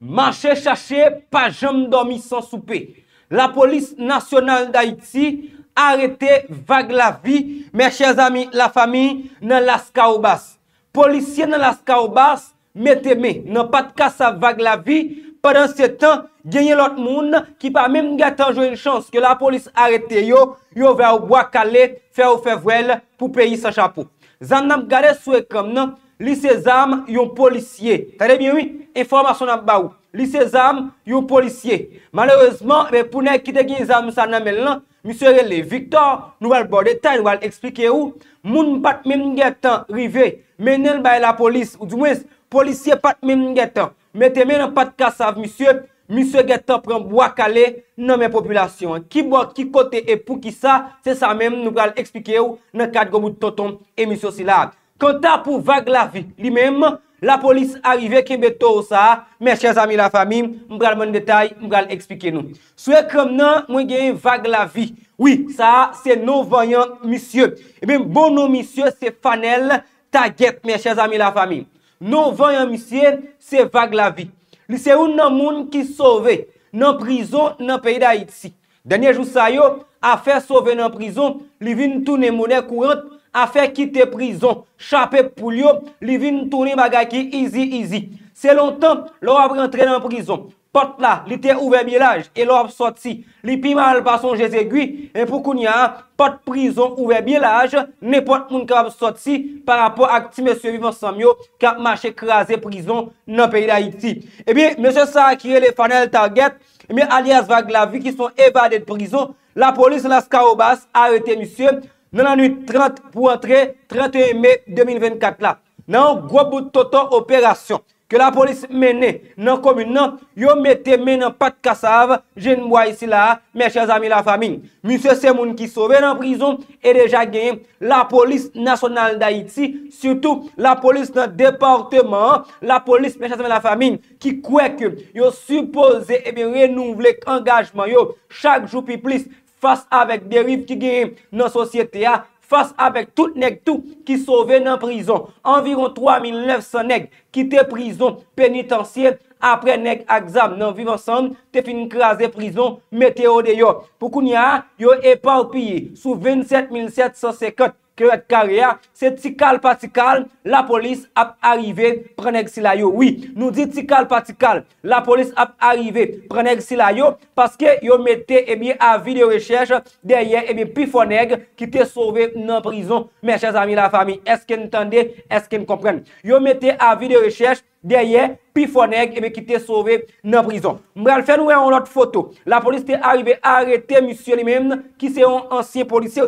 Mache chache, pa jom domi san soupe. La polis nasyonal da iti, arete vag la vi. me chèz ami, la fami nan las kaobas. Polisye nan las kaobas, mette me. Nan pat kasa vag la vi. Padan se tan, genye lot moun ki pa mèm gatan yon chans ke la polis arete yo. Yo ve ou wakale, fe ou fe vwel, pou peyi sa chapou. Zan nam gade sou ekram nan. Non? Li Sezam yon polisye. Tade bien, oui? Informasyon nan ba ou. Li Sezam yon polisye. Malheureusement, eh be, pou ne kite gen zam sa nan men lan, misye rele Victor, nou wal bo detay, nou wal eksplike ou, moun pat men gen tan rive, menel bay la polis, ou di mwen, polisye pat men gen tan, mette men an pat kasav misye, Misye Geta pren boakale nan men populasyon. Ki bo, ki kote e pou ki sa, se sa men nou pral eksplike ou nan kat gomout toton emisyon silab. Kanta pou vague la vie, lui-même, la police arrivée qui beto ça, mes chers amis la famille, m'bral mon détail, m'bral expliquer nous. Sous écran nan, moi une vague la vie. Oui, ça c'est nos voyants monsieur. Et bien bon nom monsieur c'est Fanel Taguet, mes chers amis la famille. Nos voyants monsieur c'est vague la vie. Li se ou nan moun ki sauvé nan prison nan peyi d'Haïti. Denye jou sa yo, a fè sauvé nan prison, li vin toune mounè kourant a fe kite prizon, chape pou liyo, li vin touni bagay ki izi izi. Se lontan, lor ap rentre nan prizon. Pot la, li te ouve milaj, e lor ap sot si. Li pi mal pa son jese gwi, e pou koun ya, pot prizon ouve milaj, ne pot moun ka ap sot si, par rapport ak ti mesye vivan samyo, ka mache kraze prizon nan peyi da iti. E bi, mesye sa akire le fanel target, e mi alias vag la vi ki son evade de prizon, la polis la skaro bas, arete misye, nan la nuit 30 pou antre 31 me 2024 la. Nan ou gwo bout toto operasyon ke la polis mene nan komune nan, yo mette men nan pat kasav, jen mwa isi la, mè chèz ami la famin. Monsie se moun ki sove nan prison, e deja genye la polis nasyonal d'Haïti, surtout la polis nan departement, la polis mè chèz ami la famin, ki kwek yo suppose ebe eh renouvle engagement yo, chak jou pi plis, fas avèk deriv ki genye nan sosyete a, fas avèk tout neg tou ki sove nan prizon. Environ 3900 neg ki te prizon penitansye apre neg aksam nan viv ansan te fin krasè prizon meteo de yo. Poukoun ya, yo eparpye sou 27750 Keret Karea, se tikal patikal, la polis ap arrive prenek sila yo. Oui, nou di tikal patikal, la polis ap arrive prenek sila yo, paske yo mette ebi eh avi de rechèche derye ebi eh pifoneg ki te sove nan prison. Men chèz ami la fami, eske n'tende, eske n'komprende. Yo mette avi de rechèche derrière, puis Foneg, et bien, qui était sauvé dans la prison. M'bral faire nous une autre photo. La police est arrivée à arrêter monsieur lui-même, qui c'est un ancien policier,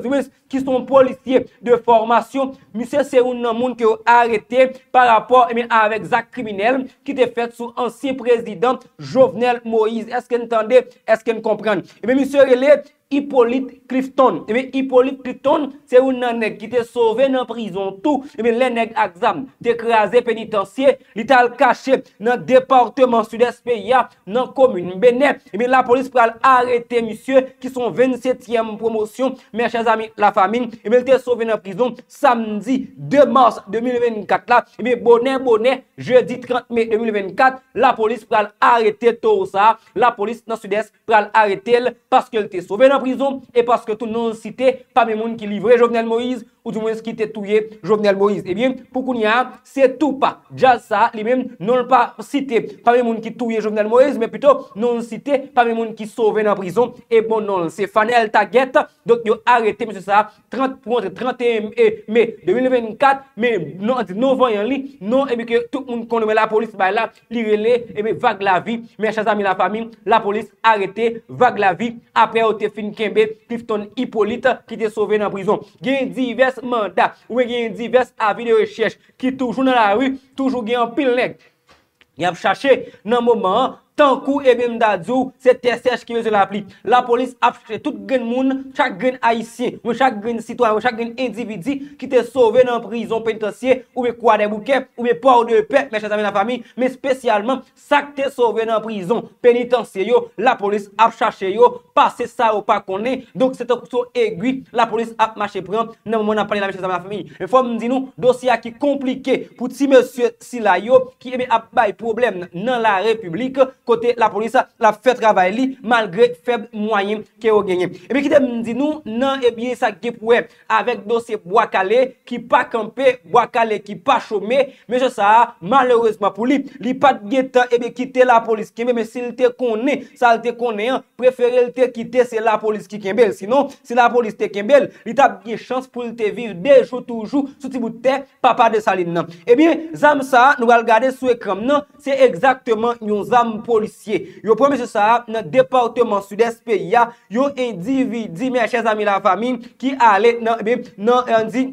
qui sont policiers de formation. Monsieur, c'est un monde qui a arrêté par rapport, et bien, avec Zach criminel, qui était fait sous ancien président Jovenel Moïse. Est-ce qu'on entendait? Est-ce qu'on comprend? Et bien, monsieur, il est, Hippolyte Clifton. Ebe, eh Hippolyte Clifton, se ou nan neg ki te sove nan prizon tou. Ebe, eh le neg aksam te kraze penitensye, li tal kache nan departement sud-est peya nan komune Benè. Ebe, la eh polis pral arete misye ki son 27e promosyon. Mè chèz ami la famine, ebe, te sove nan prizon samdi 2 mars 2024 la. Ebe, bonè, bonè, jeudi 30 mai 2024, la polis pral arete Tousa. La polis nan sud-est pral arete el paske el te sove nan en prison et parce que tout non cité pas les monde qui livrait Jovenel Moïse ou du moins qui était tué Jovenel Moïse. Eh bien, pour Kounia, c'est tout pas. Jazz ça, lui-même, non pas cité pas les monde qui tué Jovenel Moïse, mais plutôt non cité pas les monde qui sauvé dans prison. Et bon, non, c'est Fanel Taguette. Donc, ils ont arrêté, monsieur ça, 30 pour 31 mai 2024, mais non, non, voyant lui, non, et bien que tout le monde connaît la police, bah là, l'irélé, et eh bien, vague la vie, mes chers amis, la famille, la police arrêté, vague la vie, après, on te fini Kevin Kembe, Clifton Hippolyte ki te sove nan prizon. Gen divers mandat, ou gen divers avi de rechèche ki toujou nan la ru, toujou gen an pil neg. Yap chache nan mouman Tankou ebe bem se te sech ki veze la pli. La polis apche tout gen moun, chak gen haisyen, ou chak gen sitwa, ou chak gen individi ki te sove nan prizon penitensye, ou be kwa de bouke, ou be ou de pe, me chazame la fami, me spesyalman, sak te sove nan prizon penitensye yo, la polis ap chache yo, pase sa ou pa konen, donk se te kouso egwi, la polis ap mache pren, nan moun ap pale la me chazame eh la fami. E fòm mdi nou, dosya ki komplike pou ti monsye sila yo, ki ebe ap bay problem nan la republik, kote la polis la fè travay li malgre feb mwayen ke yo genye. Ebe ki dem di nou nan ebyen sa gepwe avèk dosye Boakale ki pa kampe, Boakale ki pa chome, meje sa malheurezman pou li, li pat getan ebe kite la polis kembe, men si lte konen, sa lte konen, prefere lte kite se la polis ki kembe, sinon se si la polis te kembe, li tap gen chans pou lte viv dejou toujou souti boutè papa de salin nan. Ebyen, zam sa nou al gade sou ekram nan, se ekzaktman yon zam pou polisye. Yo pren mèche sa nan departement sud-est peyi ya, yo individi mè chèz ami la famin ki ale nan, be, nan eh, andi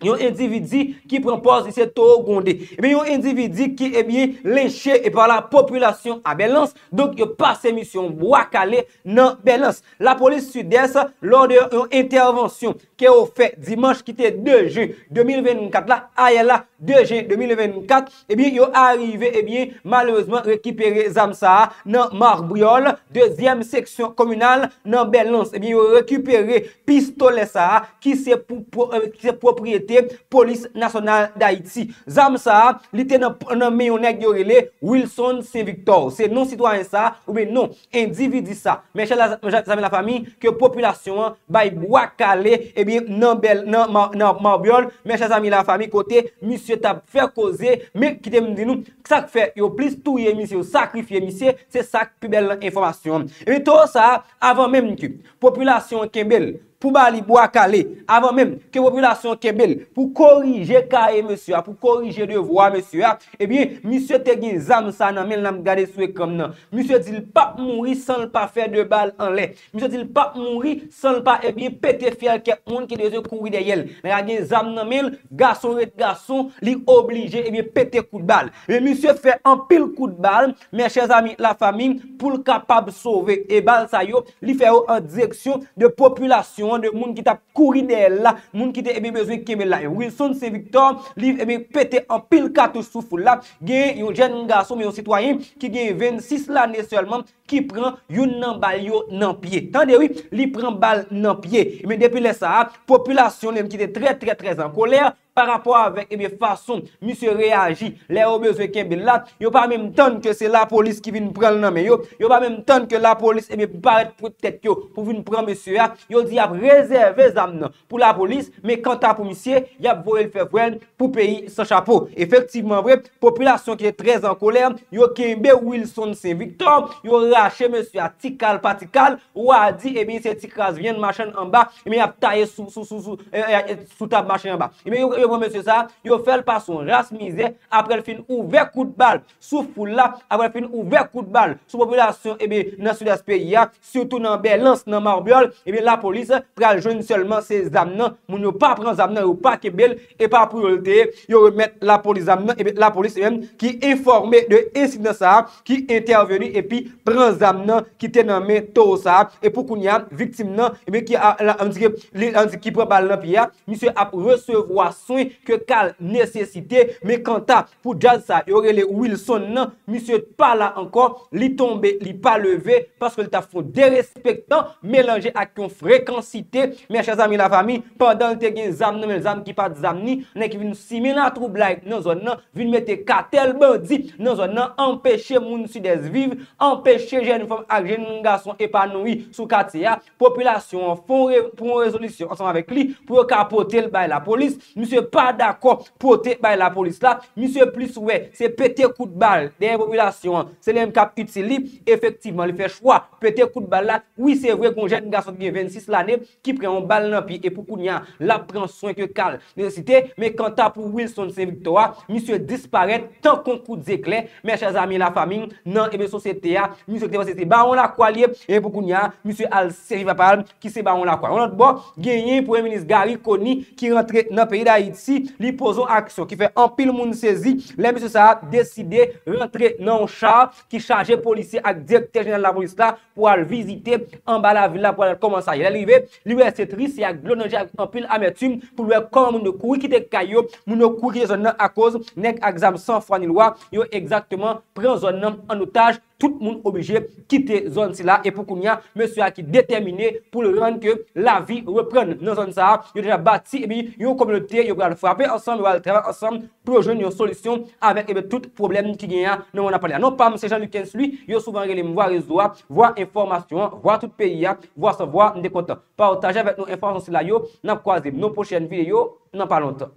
yon individi ki prenpos lise Toho Gondé. Ebe yon individi ki ebyen lenche e par la populasyon a Belans. Donk yon pase misyon wakale nan Belans. La polis sud-est lor de yon intervensyon ke ou fe dimanche ki te 2 jen 2024 la, aye la 2 jen 2024, ebyen yo arrive eh ebyen malouzman rekipere Zamsa nan Marbriol, dezyem seksyon komunal nan Belans, ebyen eh yo rekipere pistole sa ki se, pou, ki euh, se propriete polis nasyonal da Iti. Zamsa li te nan, nan meyonek yorele Wilson Saint-Victor. Se non sitwanyen sa, ou be non individi sa. Men chè la zame la fami, ke populasyon bay wakale, ebyen eh bien nan bel nan nan, nan Marbiol, mes chers amis la famille côté monsieur t'a fait causer mais qui me dit nous ça fait yo plus touyer monsieur sacrifier monsieur c'est ça plus belle information. Et tout ça avant même que population Kembel pou bali pou akale, avan menm ke populasyon kebel, pou korije kae monsye a, pou korije devwa monsye a, ebyen, monsye te gen zam sa nan men nam gade sou e nan. Monsye di l pap mouri san l pa fe de bal an le. Monsye di l pap mouri san l pa ebyen pete fiel ke moun ki deje kouri de yel. Men gen zam nan men, gason et gason, li oblige ebyen pete kou de bal. Men monsye fe an pil kou de bal, men chèz ami la fami, pou l kapab sove e bal sa yo, li fe yo an direksyon de populasyon courant eh de moun ki tap kouri del la, moun ki te ebe bezwen keme la. Et Wilson se Victor, li ebe eh pete an pil katou soufou la, gen yon jen ngaso, men yon sitwayen ki gen 26 lane seulement, ki pren yon nan bal yo nan pie. Tande oui, li pren bal nan pie. Men depi le sa, populasyon lem ki te tre tre tre an kolèr, par rapport avec eh bien, façon monsieur réagit les au besoin kembe là. Yo pas même temps que c'est la police qui vient prendre nan mais yo. Yo pas même temps que la police eh bien paraît tête yo pour venir prendre monsieur là yo dit a réserver zam non, pour la police. Mais quant à pour monsieur y a voyer le faire pour pays sans chapeau. Effectivement vrai population qui est très en colère yo kembe Wilson Saint-Victor yo raché monsieur à tikal patical ou a dit eh bien c'est tikras vient machin en bas. Eh mais a taillé sous sous sous sous, eh, eh, sous table machin en bas. Et bien yo bon monsieur ça, yo fait pas son race misère après le fin ouvert coup de balle sous foule là, après le fin ouvert coup de balle sous population et bien dans sud-est pays surtout dans Belance dans Marbiol et bien la police pral joindre seulement ces âmes non, moun yo pas prendre âmes non, yo pas kebel et pas pour yo remettre la police âmes et bien la police même qui informé de incident ça qui intervenu et puis prend âmes non qui t'est dans main tôt ça et pour qu'on y a victime non et bien qui a on dit qui prend balle dans pied monsieur a recevoir soin ke kal nesesite, me kanta pou jaz sa yore le Wilson nan, misye pa la ankon, li tombe, li pa leve, paske li ta fon derespektan, melange ak yon frekansite, men chazami la fami, pandan te gen zam nan men zam ki pat zam ni, nen ki vin simen la troublai nan zon nan, vin mette katel bandi nan zon nan, empeshe moun sides vive, empeshe jen fom ak jen nga son epanoui sou kate ya, populasyon fon re, pou an rezolisyon ansan avek li, pou yo kapote l bay la polis, misye Monsieur pas d'accord pour te par la police là. Monsieur plus ouais, c'est péter coup de balle des populations. C'est les cap utile effectivement, il fait choix péter coup de balle là. Oui, c'est vrai qu'on jeune garçon de 26 l'année qui prend un balle dans pied et pour Kounia, la prend soin que cal nécessité, mais quant à pour Wilson Saint-Victoire, monsieur disparaît tant qu'on coup d'éclair. Mes chers amis la famille, non et bien société a, monsieur c'est baron la coalier et pour Kounia, monsieur al servir qui c'est baron la quoi. On l'autre bord, gagné premier ministre Gary Koni qui rentre dans le pays d'Haïti Haïti, li pozo aksyon ki fe anpil moun sezi, le msè sa ap deside rentre nan char ki chaje polise ak direkter jenel la polis la pou al vizite an ba la villa pou al koman sa ye. Le rive, li wè se tri se ak blonanje ak anpil ametum pou wè koman moun nou koui ki te kayo, moun nou koui ki te zon nan akoz, nek ak zam san fwa ni lwa, yo exactement pren zon nan an otaj tout moun oblige kite zon si la, e pou koun ya, monsye a ki determine pou le rende ke la vi repren nan zon sa, yo deja bati, e bi yo kominote, yo pral frape, ansam, yo pral travay ansam, pou yo joun yo solisyon, avek ebe tout problem ki gen ya, nan moun apalè. Non pam, se Jean-Lucas lui, yo souvan relem, vwa rezo a, vwa informasyon, vwa tout peyi a, vwa sa vwa, n de kontan. Partaje avek nou informasyon si la yo, nan kwaze, nou pochen videyo, nan pa lontan.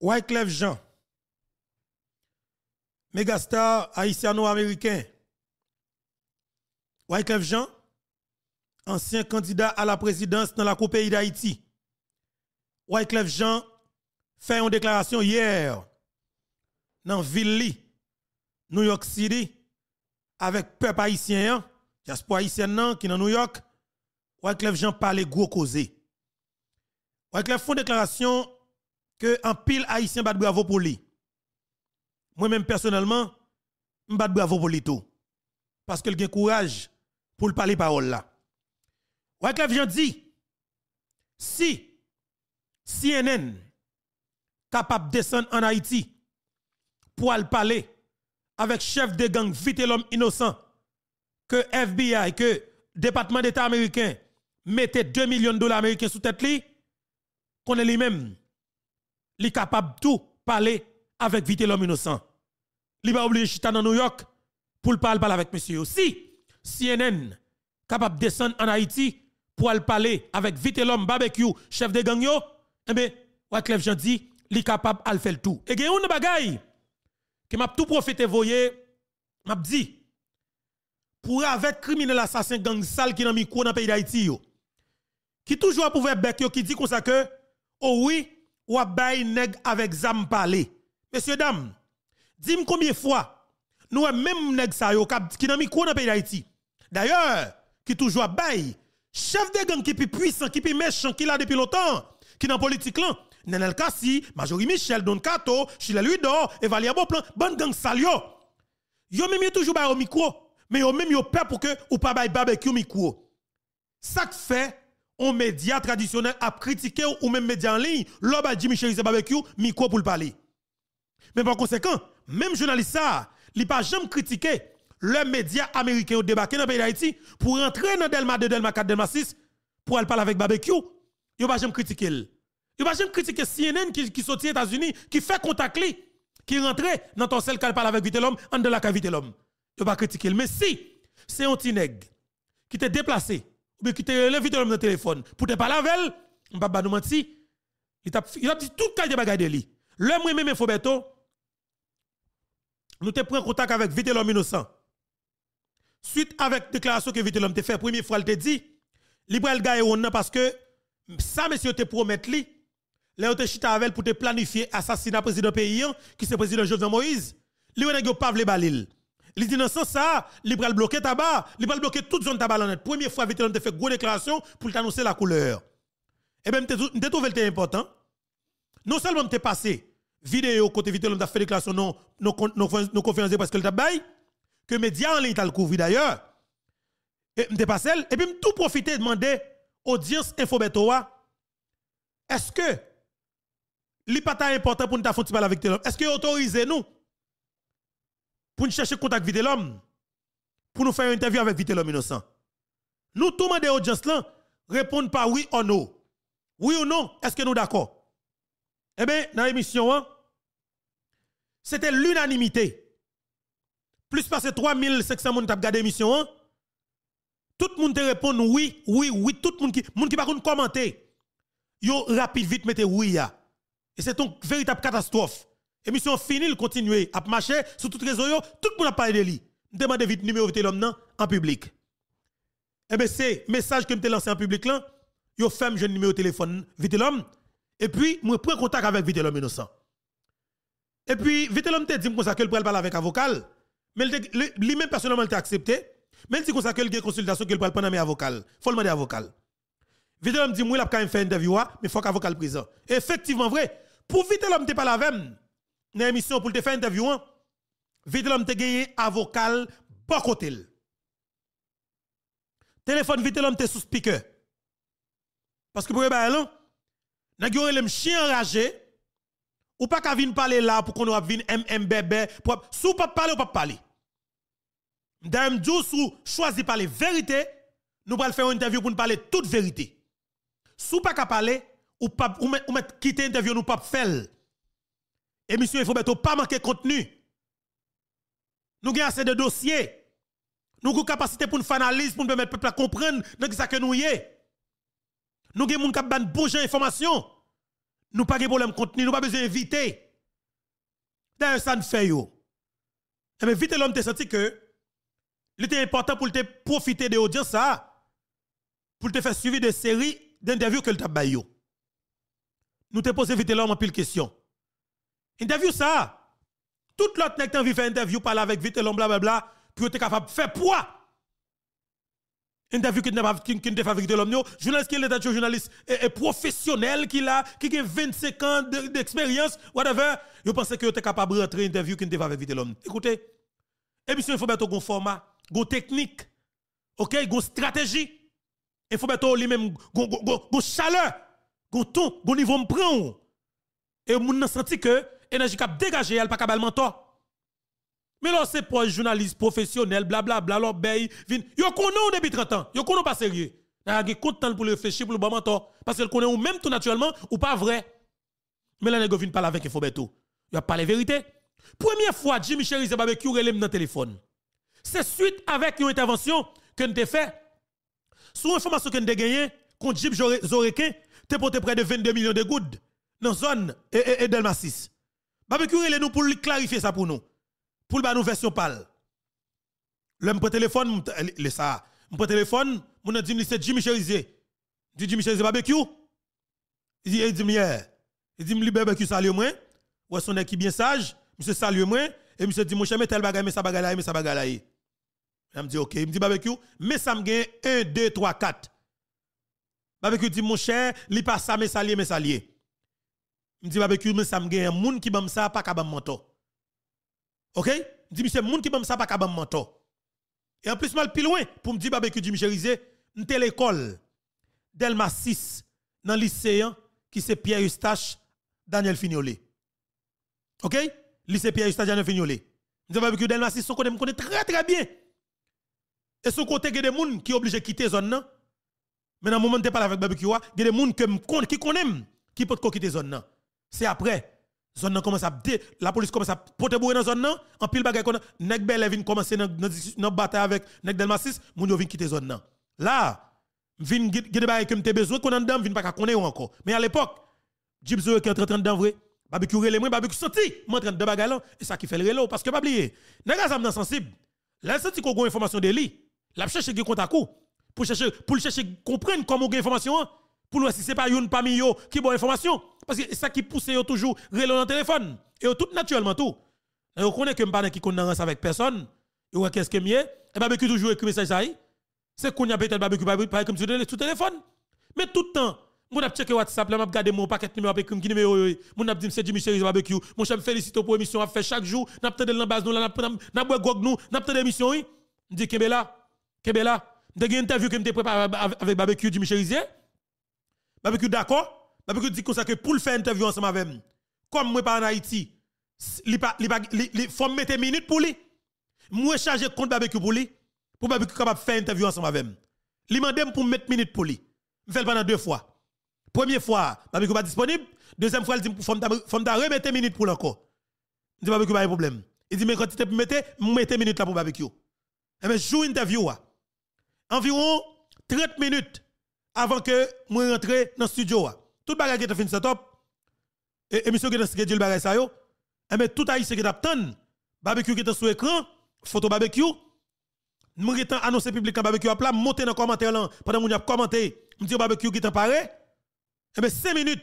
Wyclef Jean mégastar haïtiano-américain. Wyclef Jean, ancien candidat à la présidence dans la Coupe pays d'Haïti. Wyclef Jean fait une déclaration hier dans ville New York City avec peuple haïtien, diaspora haïtien qui est dans New York. Wyclef Jean parle gros causé. Wyclef une déclaration que un pile haïtien bat bravo pour lui. Moi-même, personnellement, je bravo pour tout. Parce qu'il a courage pour parler parole là. Wyclef Jean dit, si CNN capable de descendre en Haïti pour parler avec chef de gang vite l'homme innocent que FBI, que département d'État américain mettait 2 millions de dollars américains sous tête qu'on est lui-même, capable tout parler avec vite l'homme innocent. Il va obligé chita dans New York pour parler avec monsieur. Si CNN capable de descendre en Haïti pour parler avec vite l'homme barbecue, chef de gang yo, eh bien, Wyclef Jean il capable de faire tout. Et il y a une que m'a tout profité voyez, m'a dit pour avec criminel assassin gang sale qui dans micro dans pays d'Haïti yo. Qui toujours pour bec yo qui dit comme ça que oh oui, ou a avec zam parler. Messieurs dames, dis-moi combien de fois nous même nèg sa yo qui dans micro dans pays d'Haïti. D'ailleurs, qui toujours bay chef de gang qui plus puissant, qui plus méchant, qui là depuis longtemps, qui dans politique là, Nenel Kassi, Majori Michel, Don Kato, Chile Luidor, Evalia Boplan, bon gang sal yo. Yo même toujours bay au micro, mais yo même yo peur pour que ou pas bay barbecue micro. Ça fait on média traditionnel a critiqué ou même média en ligne, l'homme Jimmy Cherise barbecue micro pour le parler. Mais par conséquent, même journaliste ça, il pas jamais critiqué le média américain ont débarqué dans le pays d'Haïti pour rentrer dans Delma 2, Delma 4, Delma 6 pour aller parler avec barbecue. Yo pas jamais critiqué. Yo pas jamais critiqué CNN qui qui sorti aux États-Unis qui fait contact qui rentre dans ton sel qui parle avec vite l'homme en de la cavité l'homme. Yo pas critiqué mais si c'est un petit qui t'est déplacé ou qui t'est levé l'homme dans le téléphone pour te parler avec elle, on pas nous. Il t'a a dit tout cas de bagaille de lui. Le moi même Fobeto nous te pris contact avec vite l'homme innocent. Suite avec déclaration que vite l'homme te fait première fois il te dit Librel gagne parce que ça monsieur te promet li Léo te chita avec pour te planifier assassinat président pays qui c'est président Jovenel Moïse. Li on pas vle balil. Il dit ce sens ça, il va bloquer tabac, il va bloquer toute zone tabac net. Première fois vite l'homme te fait gros déclaration pour t'annoncer la couleur. Et bien me trouvé important. Non seulement te passé vidéo côté vite l'homme t'a fait déclaration non non conférence parce que le tabac que médias en ligne t'a le couvert d'ailleurs. Et m'te passé et puis tout profiter demander audience Infobetoa est-ce que li pas important pour nous faire parler avec l'homme Est-ce que autorisez nous pour nous chercher contact avec l'homme pour nous faire une interview avec l'homme innocent? Nous tout demandons audience là répondre par oui ou non. Oui ou non, est-ce que nous d'accord? Eh bien, dans l'émission, hein, c'était l'unanimité. Plus passé 3500 personnes qui ont regardé l'émission. Hein. Tout le monde te répond oui, oui, oui. Tout le monde qui ne pas commenter. Yo rapide vite mettez oui ya. Et c'est une véritable catastrophe. Émission finie, il continue à marcher sur toutes les réseaux, tout le monde a parlé de lui. Demandez vite numéro de l'homme en public. Eh bien, c'est message que je lancé en public là, yo femme jeune numéro de téléphone vite l'homme et puis moi prends contact avec vite l'homme innocent. Et puis vite l'homme te dit qu'elle peut parler avec avocat, mais lui-même personnellement il t'a accepté, même si ça qu'elle a consultation qu'elle parle pas avec avocat, faut demander avocat. Vite l'homme dit, moi, il a quand même fait interview, mais il faut qu'avocat le présent. Effectivement, vrai. Pour vite l'homme te pas la même, dans l'émission pour te faire interview, vite l'homme te gagné avocat, pas côté. Téléphone vite l'homme te sous speaker. Parce que pour le balan, n'a le chien enragé, ou pas qu'à venir parler là pour qu'on ait venir MMBB, pour sous pas parler ou pas parler. D'ailleurs, sous choisi parler vérité, nous allons faire une interview pour nous parler toute vérité. Sous pas qu'à parler, ou pas ou mettre, mettre quitter interview nous pas faire. Émission il faut mettre pas manquer contenu. Nous avons assez de dossiers. Nous avons capacité pour nous faire analyse pour nous permettre peuple comprendre ce que nous y Nous avons des gens qui ont information. Nous pas de problème contenu, nous pas besoin d'inviter. D'ailleurs ça ne fait yo. Mais vite l'homme te senti que il était important pour te profiter de l'audience ça pour te faire suivre des séries d'interviews que t'a yo. Nous te posé vite l'homme en pile question. Interview ça. Tout l'autre nèg t'envie faire interview parler avec vite l'homme blablabla pour être capable de faire poids. Interview qui qui ne fait vite l'homme journaliste qui est journaliste et, professionnel qui a qui a 25 ans d'expérience whatever, je pense que tu capable de rentrer interview qui ne fait vite l'homme. Écoutez, émission il faut mettre un format, une technique. OK, une stratégie. Il faut mettre lui-même une chaleur gon ton, gon niveau m'prend. Et moun nan senti que énergie cap dégagé, elle pas capable mentor. Mais là c'est pour journaliste professionnel bla bla bla bay vin. Yo connaît depuis 30 ans? Yo connaît pas sérieux? N'a pas content pour le réfléchir pour le bon mentor parce qu'elle connaît ou même tout naturellement ou pas vrai. Mais là nèg vin parler avec info beto. Yo a parlé vérité. Première fois Jimmy Cherise barbecue relève dans téléphone. C'est suite avec une intervention que nous fait sous information que nous gagné contre Jim Zorekin te porté près de 22 millions de gouttes dans la zone et, et, Delma 6. Barbecue, nous pour clarifier ça pour nous. Pour le nous version pâle. Le mon téléphone, le ça. Mon téléphone, mon dit c'est Jimmy Cherizier. Dit Jimmy Cherizier barbecue. Il dit il hier. Il dit me barbecue salue moi. Ou son qui bien sage, monsieur salue moi et monsieur dit mon cher tel bagage mais ça bagage mais ça bagage là. Il me dit OK, il me dit barbecue, mais ça me gagne 1 2 3 4. Barbecue dit mon cher, li pas ça mais salier mais salier. Me dit barbecue mais ça me gagne moun qui bam ça pas bam manto. OK? Dit monsieur moun qui bam ça pas ka bam. Et en plus mal plus loin pour me dire barbecue dit Michelisé, m'te l'école Delma 6 dans lycéen qui c'est Pierre Eustache Daniel Fignolet. OK? Lycée Pierre Eustache Daniel Fignolet. Dit barbecue Delma 6 son côté me connaît très très bien. Et son côté il des gens qui obligé quitter zone non mais dans le moment où tu parles avec barbecue, il y a des gens qui connaissent qui peuvent quitter zone là. C'est après zone commence à la police commence à porter dans la zone en pile bagay connaît nèg bel vinn commencer dans dans bataille avec nèg Delma 6, moun yo vinn quitter zone là. Là, vinn gade bagay que besoin qu'on en connaître encore. Mais à l'époque, Jibzo qui est en train dedans vrai, barbecue relé moi barbecue senti, de et ça qui fait le relo parce que pas oublier, nèg ça sensible. Là senti qu'on a information de la chercher qui compte à coup pour chercher pour chercher comprendre comment on information. Pour voir si c'est pas une parmi eux qui bonne information. Parce que ça qui pousse toujours relais dans téléphone. Et tout naturellement tout. Et on connaît que pas qui connaît avec personne. Et qu'est-ce que mieux et barbecue toujours écrit message ça c'est qu'on a peut-être barbecue pas comme sur le téléphone. Mais tout le temps mon a checké WhatsApp là m'a regardé mon paquet numéro avec qui numéro mon a dit c'est Jimmy Chéri barbecue. Mon chef félicite pour émission a fait chaque jour. N'a peut-être dans base nous là n'a boire gog nous n'a peut-être émission oui. Dit Kebela Kebela de interview que me préparé avec barbecue du Michelizier. Barbecue d'accord? Barbecue dit que pour le faire interview ensemble avec moi, comme moi pas en Haïti, il faut mettre minute pour lui. Moi charger compte barbecue pour lui pour barbecue capable faire interview ensemble avec moi. Il m'a pour mettre minute pour lui. Je fais pendant deux fois. Première fois, barbecue pas disponible. Deuxième fois, il dit faut faut remettre minute pour encore. Je dis barbecue pas de problème. Il dit mais quand tu te mettez, mettez minute là pour barbecue. Et mais joue interview environ 30 minutes avant que moi rentre dans le studio. Tout bagage qui est fini top. Et émission qui est schedule bagage ça. Et mais tout haïtien qui. Barbecue qui est sur écran, photo barbecue. Nous avons annoncé public en barbecue à plat, monter dans le commentaire là pendant que nous commenté, nous dit barbecue qui est paré. Et bien 5 minutes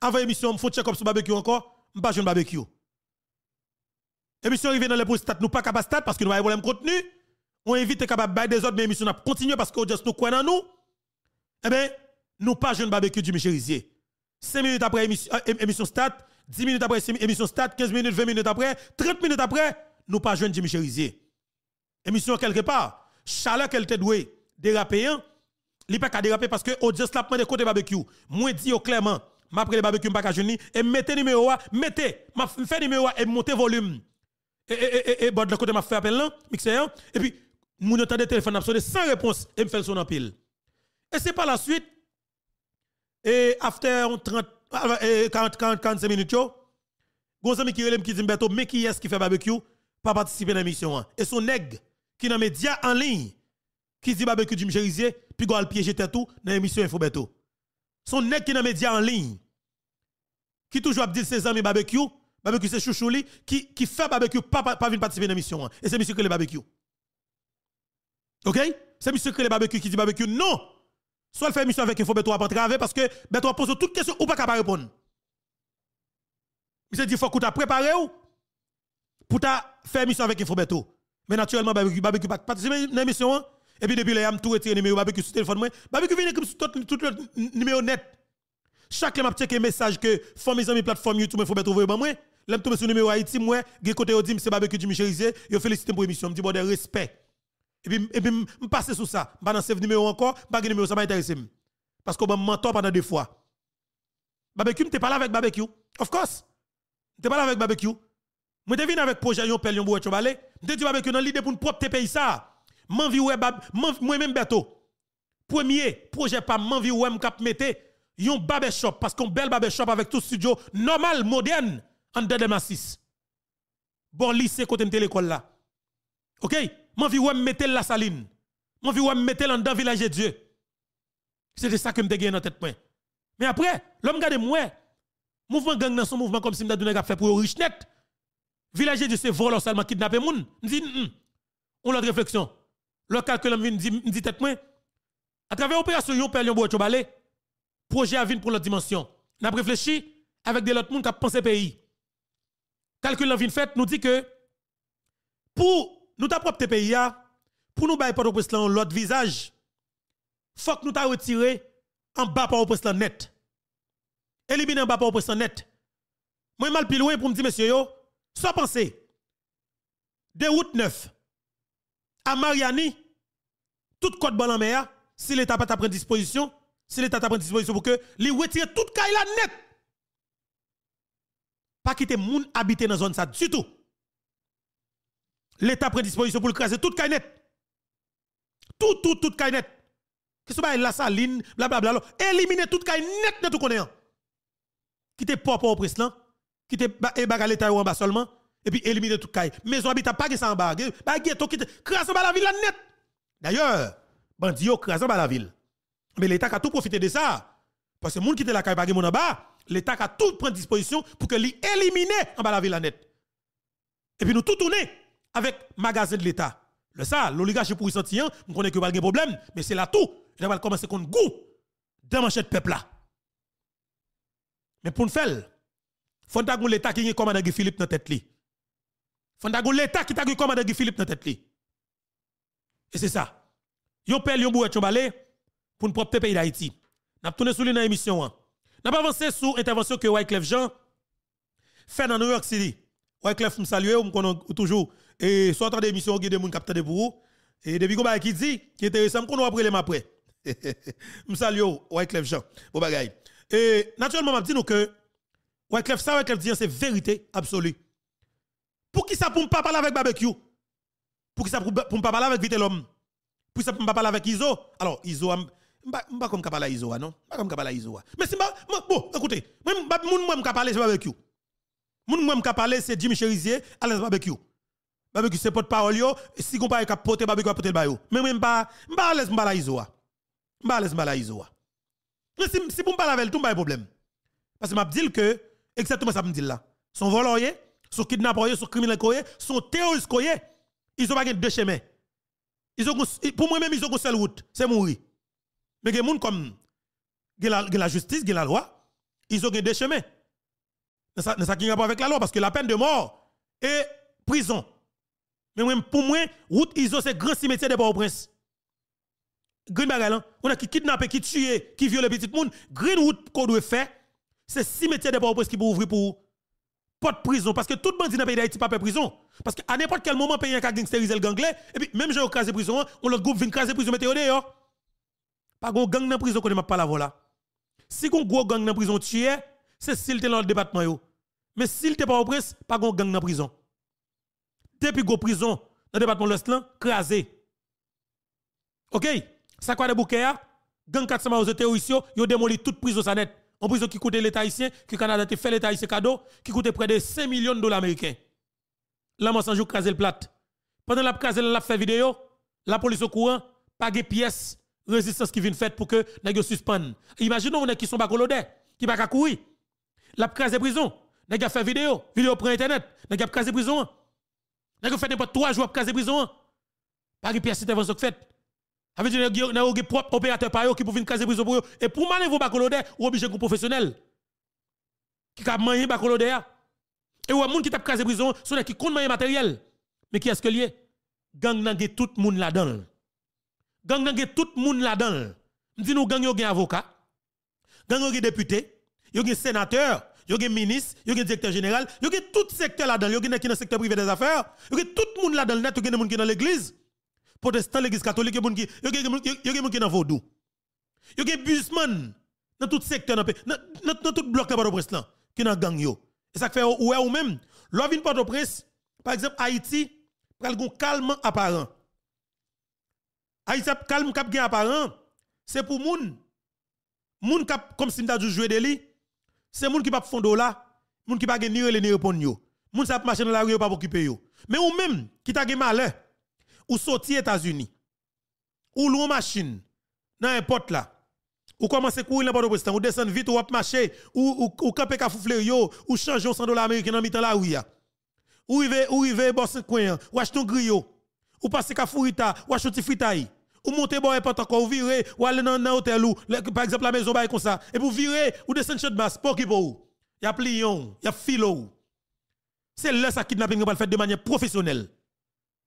avant l'émission, il faut check up sur barbecue encore, je pas barbecue. Émission arrivée dans les postes, nous pas capable parce que nous avons problème contenu on évite capable de des autres, mais l'émission a continué parce que nous croyons dans nous. Eh bien, nous pas jeune barbecue du Michelizier. 5 minutes après émission, euh, start, 10 minutes après émission start, 15 minutes, 20 minutes après, 30 minutes après, nous pas jeune Jimmy Cherizier. Émission quelque part, chaleur qu'elle te doué déraper, hein, li pas qu'à déraper parce que audience la de côté barbecue. Moi dit clairement, m'a pris le barbecue pas jeune et mettez numéro mettez, m'a fait numéro et montez volume. Et et et bon de côté m'a fait appel là, mixeur et puis mon entend téléphone absolument sans réponse et me fait son en pile. Et c'est par la suite et after 30 40 40 45 minutes yo, gon ami qui relève qui dit mais qui est-ce qui fait barbecue? Pas participer à l'émission et son nèg qui dans média en ligne qui dit barbecue du Michelizier puis go al piéger tout dans l'émission Info Beto. Son nèg qui dans média en ligne qui toujours dit ses amis barbecue, barbecue c'est chouchouli qui qui fait barbecue pas pas, venir participer à l'émission et c'est monsieur que le barbecue. OK? C'est monsieur que le barbecue qui dit barbecue non. Soit le fait émission avec Info Beto pas traver parce que Beto pose toute question ou pas capable répondre. Monsieur dit faut que tu préparé ou? Pour ta faire émission avec Infobeto. Mais naturellement, Barbecue, Barbecue pas participer à l'émission. Hein. Et puis depuis là, tout retiré numéro Barbecue sur téléphone. Moi. Barbecue vient comme tout, tout le numéro net. Chaque m'a checké message que mes amis plateforme YouTube Infobeto trouver moi. Là, tombe sur numéro Haïti, moi, j'ai côté au c'est Barbecue du Michelizier, je félicite pour l'émission, je dis bon respect. Et puis, et puis, je passe sur ça. Je dans ce numéro encore, pas numéro, ça m'intéresse. Parce que je m'entends pendant deux fois. Barbecue, je pas là avec Barbecue. Of course. Je pas là avec Barbecue. Moi te vinn avec projet yon pel yon bouet chobale. Je dis avec dans l'idée pour nous propre pays ça. M'envie ouais moi même beto. Premier projet pas m'envie ouais m'cap mette yon barbershop parce qu'on bel barbershop avec tout studio normal moderne en dedans ma 6. Bon lycée côté de l'école là. OK? M'envie ouais mettre la saline. M'envie ouais mettre dans village de Dieu. C'était ça que me gagné dans tête point. Mais après, l'homme garde moi. Mouvement gang dans son mouvement comme si m'da donné fait pour riche net. Villager de ces voleurs seulement kidnapper moun. Dit, on a réflexion. Le calcul me dit, dit tête moi. À travers l'opération Yon Père Yon Bois projet à venir pour l'autre dimension. N'a réfléchi avec des autres moun qui pensé pays. Calcul vin fait nous dit que pour nous ta propre pays pour nous bailler port au l'autre visage, faut que nous ta retiré en bas par au net. Éliminer en bas par au net. Moi mal plus loin pour me dire monsieur yo, sans penser, de route 9 à Mariani, tout code bon en mer, si l'État pas prendre disposition, si l'État prendre disposition pour que les retire toute caille la net. Pas quitter moun habiter dans zone ça du tout. L'État prend disposition pour le craser toute net. Tout, tout, toute net. Qu'est-ce que la saline, blablabla. Éliminer toute net de tout connaît. Quitter pas au président qui te bagarre l'état en bas seulement et puis éliminer tout caille maison habitat pas ça en bas pas ghetto qui crasse la ville net d'ailleurs bandi crasse la ville mais l'état a tout profité de ça parce que monde qui était la caille pas en bas l'état a tout prendre disposition pour que li éliminer en bas la ville net et puis nous tout tourner avec magasin de l'état le ça l'oligarchie pour y sentir on connaît que pas de problème mais c'est là tout il va commencer contre goût dans manchette peuple là mais pour nous faire faut que l'État qui est commandant Guy Philippe dans tête li. Faut que l'État qui t'a commandant Guy Philippe dans tête. Et c'est ça. Yon pèl yon bouet pour nous propre pays d'Haïti. N'a tourné sur l'émission. émission. N'a pas avancé sur intervention que Wyclef Jean fait dans New York City. Wyclef me salue, on connaît toujours et soit dans d'émission qui de moun capteur de pour et depuis qu'on qui dit qui est intéressant qu'on après les après. me salue Wyclef Jean. Bon bagay. Et naturellement m'a dit nous que Wyclef, ça, Wyclef dit, c'est vérité absolue. Pour qui ça, pour pas parler avec barbecue? Pour qui ça, pour pas parler avec vite l'homme? Pour ça, pour pas parler avec Iso? Alors, Iso, pas comme parler Iso, non? Pas comme parler Iso. Mais si, bon, écoutez, moi, moi, je parler c'est barbecue. Moi, je parler c'est Jimmy Cherizier à l'aise barbecue. Barbecue, c'est porte-parole, si on de pote barbecue, pote le bayo. Mais moi, je ne pas à l'aise, je parler Iso. Pas à l'aise, je parler Iso. Mais si, si pour parler avec tout, pas problème. Parce que je dis que, Exactement ça me dit là. Son voleur, son kidnappeur, son criminel, son terroriste, ils ont pas deux chemins. Ils ont, pour moi-même, ils ont une seule route, c'est mourir. Mais des gens comme la, justice, la loi, ils ont deux chemins. Ça n'a pas rapport avec la loi, parce que la peine de mort est prison. Mais pour moi, route ISO, c'est grand cimetière de Port-au-Prince. Green Bagay on a qui kidnappé, qui tué, qui viole petit monde, Greenwood qu'on doit faire, c'est cimetière de Port-au-Prince qui peut ouvrir pour pas de prison. Parce que tout bandit dans le pays d'Haïti pas de prison. Parce qu'à n'importe quel moment pays a gangsteriser le ganglais et puis même j'ai crasé prison on l'autre groupe vient craser prison mettez dehors. Pas gon gang dans prison qu'on m'a pas la voilà. Si gon gros gang dans prison tué c'est s'il était dans le département yo. Mais s'il était pas au prince pas gon gang dans prison depuis go prison dans le département l'Est là crasé OK? Ça quoi de bouquet gang 400 aux terroristes yo démoli toute prison sa net en prison qui coûte l'État haïtien, que le Canada a fait l'État haïtien cadeau, qui coûte près de 5 millions de dollars américains. Là, moi, sans jour, craser le plat. Pendant la crase, la fait vidéo, la police au courant, pas de pièces, résistance qui vient faite pour que les suspendent. Imaginons, on est qui sont pas qui pas courir. La crase prison, les fait vidéo, vidéo pour internet, les gars crase prison. Les fait n'importe trois jours crase prison. Pas de pièces d'intervention faite. Avec dire qu'il y a des propres opérateurs par qui peuvent caser prison pour eux. Et pour manœuvrer bacolodé, ou obligé un professionnel. Qui a manger bacolodé. Et ou un monde qui t'a caser prison, sont qui compte matériel. Mais qui est-ce que lié? Gang nan tout le monde là-dedans. Gang nan tout le monde là-dedans. M'di nous gang yo gen avocat. Gang yo gen député, yo gen sénateur, yo gen ministre, yo gen directeur général, yo gen tout secteur là-dedans, yo gen qui dans le secteur privé des affaires, yo gen tout le monde là-dedans, net yo gen monde qui dans l'église. Protestant l'église catholique yo qui yo gen qui dans vaudou. Yo gen busman dans tout secteur dans dans tout bloc là port au là qui dans gang yo. Et ça fait ouais ou même l'on vient Port-au-Prince par exemple Haïti pral gon calme apparent. Haïti calme cap gen apparent c'est pour moun. Moun kap comme si m'ta jouer de li c'est moun qui pas fond là. Moun qui pas ni relé ni répondre. Yo moun sa marcher dans la rue pas occuper yo. Mais ou même qui t'a malheur ou sorti États-Unis, ou louer machine, dans un porte là, ou commencez à courir dans le ou descendre vite, ou marcher, ou, ou, ou camper à foufler yo, ou changer 100 dollars américains dans mi-temps la rue Ou rive, ou rive boss coin, ou acheter un griot, ou passer à fourita, ou acheter fritaille. Ou monter bon pas encore, ou virer, ou aller dans un hôtel ou, par exemple la maison comme ça, et pour virer, ou descendre chez de masse, pour qui pour y a plion, y a filo. C'est là ça kidnapping va le faire de manière professionnelle.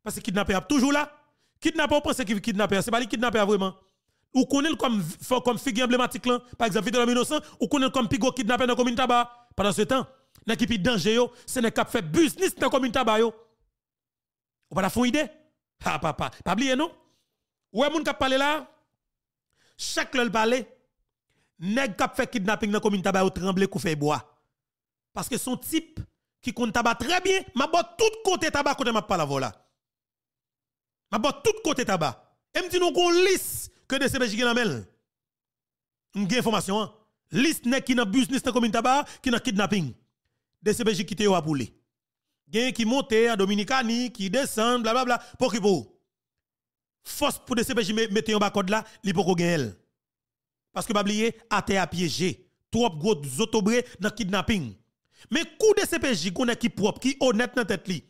Parce que kidnappeur est toujours là. Kidnappeur, on pense que kidnappeur, c'est pas le kidnappeur vraiment. Ou connaît comme, comme figure emblématique là, par exemple, Fidel innocent, ou connaît comme pigo kidnappeur dans la commune tabac. Pendant ce temps, l'équipe danger yo, c'est qu'à faire business dans la commune tabac yo. Ou pas la fond idée? Ah papa, pas oublier non? Ou moun k'ap parler là? Chaque le parler, nèg k'ap fait kidnapping dans commune tabac yo tremble kou fait bois. Parce que son type qui compte tabac très bien, m'a bot tout côté tabac côté m'a pas la voilà. Ma bon tout côté tabac. Et me dit nous qu'on liste que des CPJ qui n'amène. Une information. Hein? Liste n'est qui dans business dans commune tabac, qui dans kidnapping. Des CPJ qui te yo poule. Gen qui monte à Dominicani, qui descend, bla bla bla, pour qui pour? Force pour des CPJ mettre en bas code là, li pour gagner Parce que pas oublier, terre à piéger. Trop gros autobré dans kidnapping. Mais coup de CPJ qu'on qui propre, qui honnête dans tête li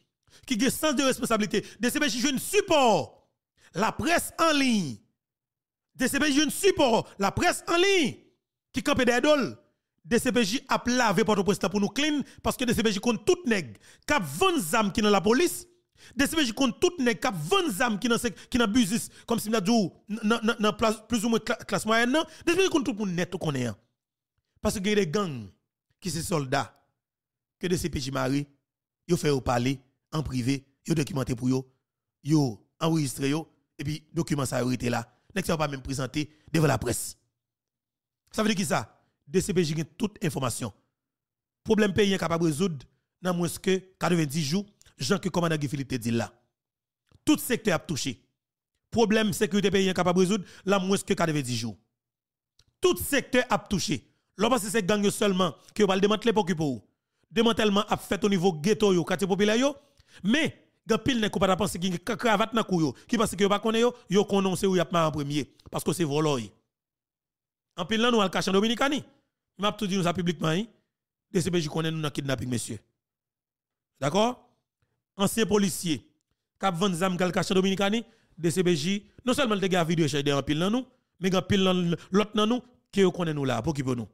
qui a sens de responsabilité. DCPJ joue un support. La presse en ligne. DCPJ joue un support. La presse en ligne. Qui campe des idoles. DCPJ a lavé au pour nous clean parce que DCPJ compte tout nèg cap 20 zam qui dans la police. DCPJ compte tout cap 20 zam qui dans qui dans comme si n'a dit dans plus ou moins classe moyenne. DCPJ compte tout pour net qu'on est. Parce que y a des gangs qui sont soldats que DCPJ Marie, ils fait parler en privé, yo documenté pour yo, yo enregistré yo, et puis document ça été là. N'est pas même présenté devant la presse. Ça veut dire qui ça? DCPJ a toute information. Problème pays capable de résoudre dans moins que 90 jours, Jean que commandant Philippe te dit là. Tout secteur a touché. Problème sécurité pays capable de résoudre là moins que 90 jours. Tout secteur a touché. Lorsque c'est gang seulement que va le démanteler pour pour démantèlement a fait au niveau ghetto yo quartier populaire yo mais, il pile n'est pas penser a cravate cou qui pense que pas connaît yo, yo connaît où y a en premier parce que c'est voloy. En pile là nous al cacher Dominicani. M'a tout dit nous ça publiquement hein. DCPJ connaît nous dans kidnapping monsieur. D'accord? Ancien policier cap vend zam gal cacher Dominicani, DCPJ non seulement le gars vidéo chez en pile là nous, mais en pile l'autre dans nous qui connaît nous là pour qui pour nous.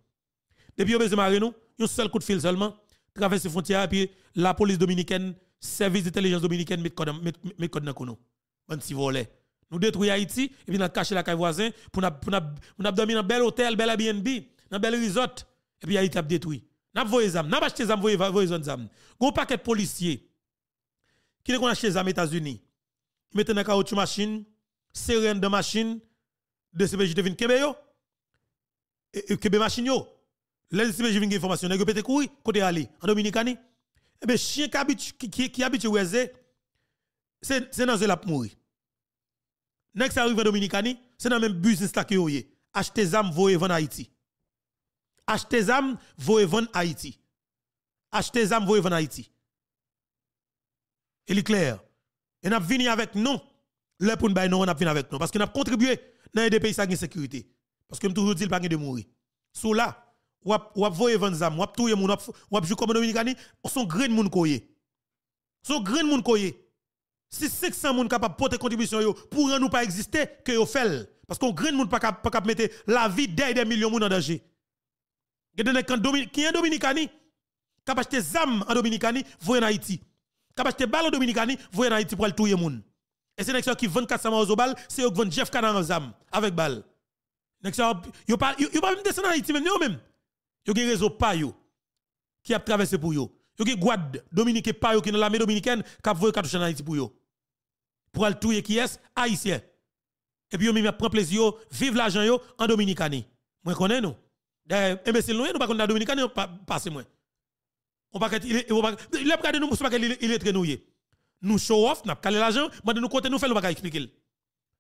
Depuis on besoin marrer nous, un seul coup de fil seulement traverser frontière et puis la police dominicaine service d'intelligence dominicaine met code dans kono. si volé. Nous détruisons Haïti et puis nous caché la caille voisin pour nous dormir dans un bel hôtel, bel Airbnb, dans un bel resort et puis Haïti a détruit. N'a voyé zam, n'a acheté zam, voyé voyé zam. Gon paquet de policiers qui ne acheté aux États-Unis? Mettez dans caoutchouc machine, sirène de machine de CPJ de vin kebe yo. Et kebe machine yo. Les CPJ vin information, nèg pété courir côté aller en Dominicani. Eh ben chien qui habite qui qui habite c'est c'est dans la mourir. Nèg ça arrive en Dominicani, c'est dans même business là que yo Acheter zam voye vendre Haïti. Acheter zam voye vendre Haïti. Acheter zam voye vendre Haïti. Il est clair. Et n'a vini avec nous. Le pour nous a venu avec nous parce que n'a contribué dans des pays sans sécurité. Parce que toujours pas de mourir. Sous là, ou ou voye vendre zam, ou touye moun, ou jouer comme Dominicani, son grain moun koye. Son koye. Si 500 moun capable porter contribution pour nous pas exister que yo fait parce qu'on grain moun pas mettre la vie des millions moun en danger. Qui est Dominicani capable acheter zam en Dominicani, voyer en Haïti. Acheter balle Dominicani, voyer en Haïti pour le touyer moun. Et c'est nèg qui 24 sama aux balles, c'est eux qui vend Jeff Canan en zam avec balle. Nèg yo pas yo pas même descendre en Haïti même yo même. Yo gen réseau pa yo qui a traversé pour yo. Yo gen Guad Dominique pa yo qui dans l'armée dominicaine qui a voyer cartouche en Haïti pour yo pour aller touyer qui est haïtien. Et puis yo même prend plaisir vive l'argent yo en Dominicani. Moi connais nous. D'ailleurs imbécile nous nous pas connait Dominicani passe moi. On pas il il est pas nous pas il est très. Nous show off n'a calé l'argent, mais nous côté nous fait nous pas expliquer.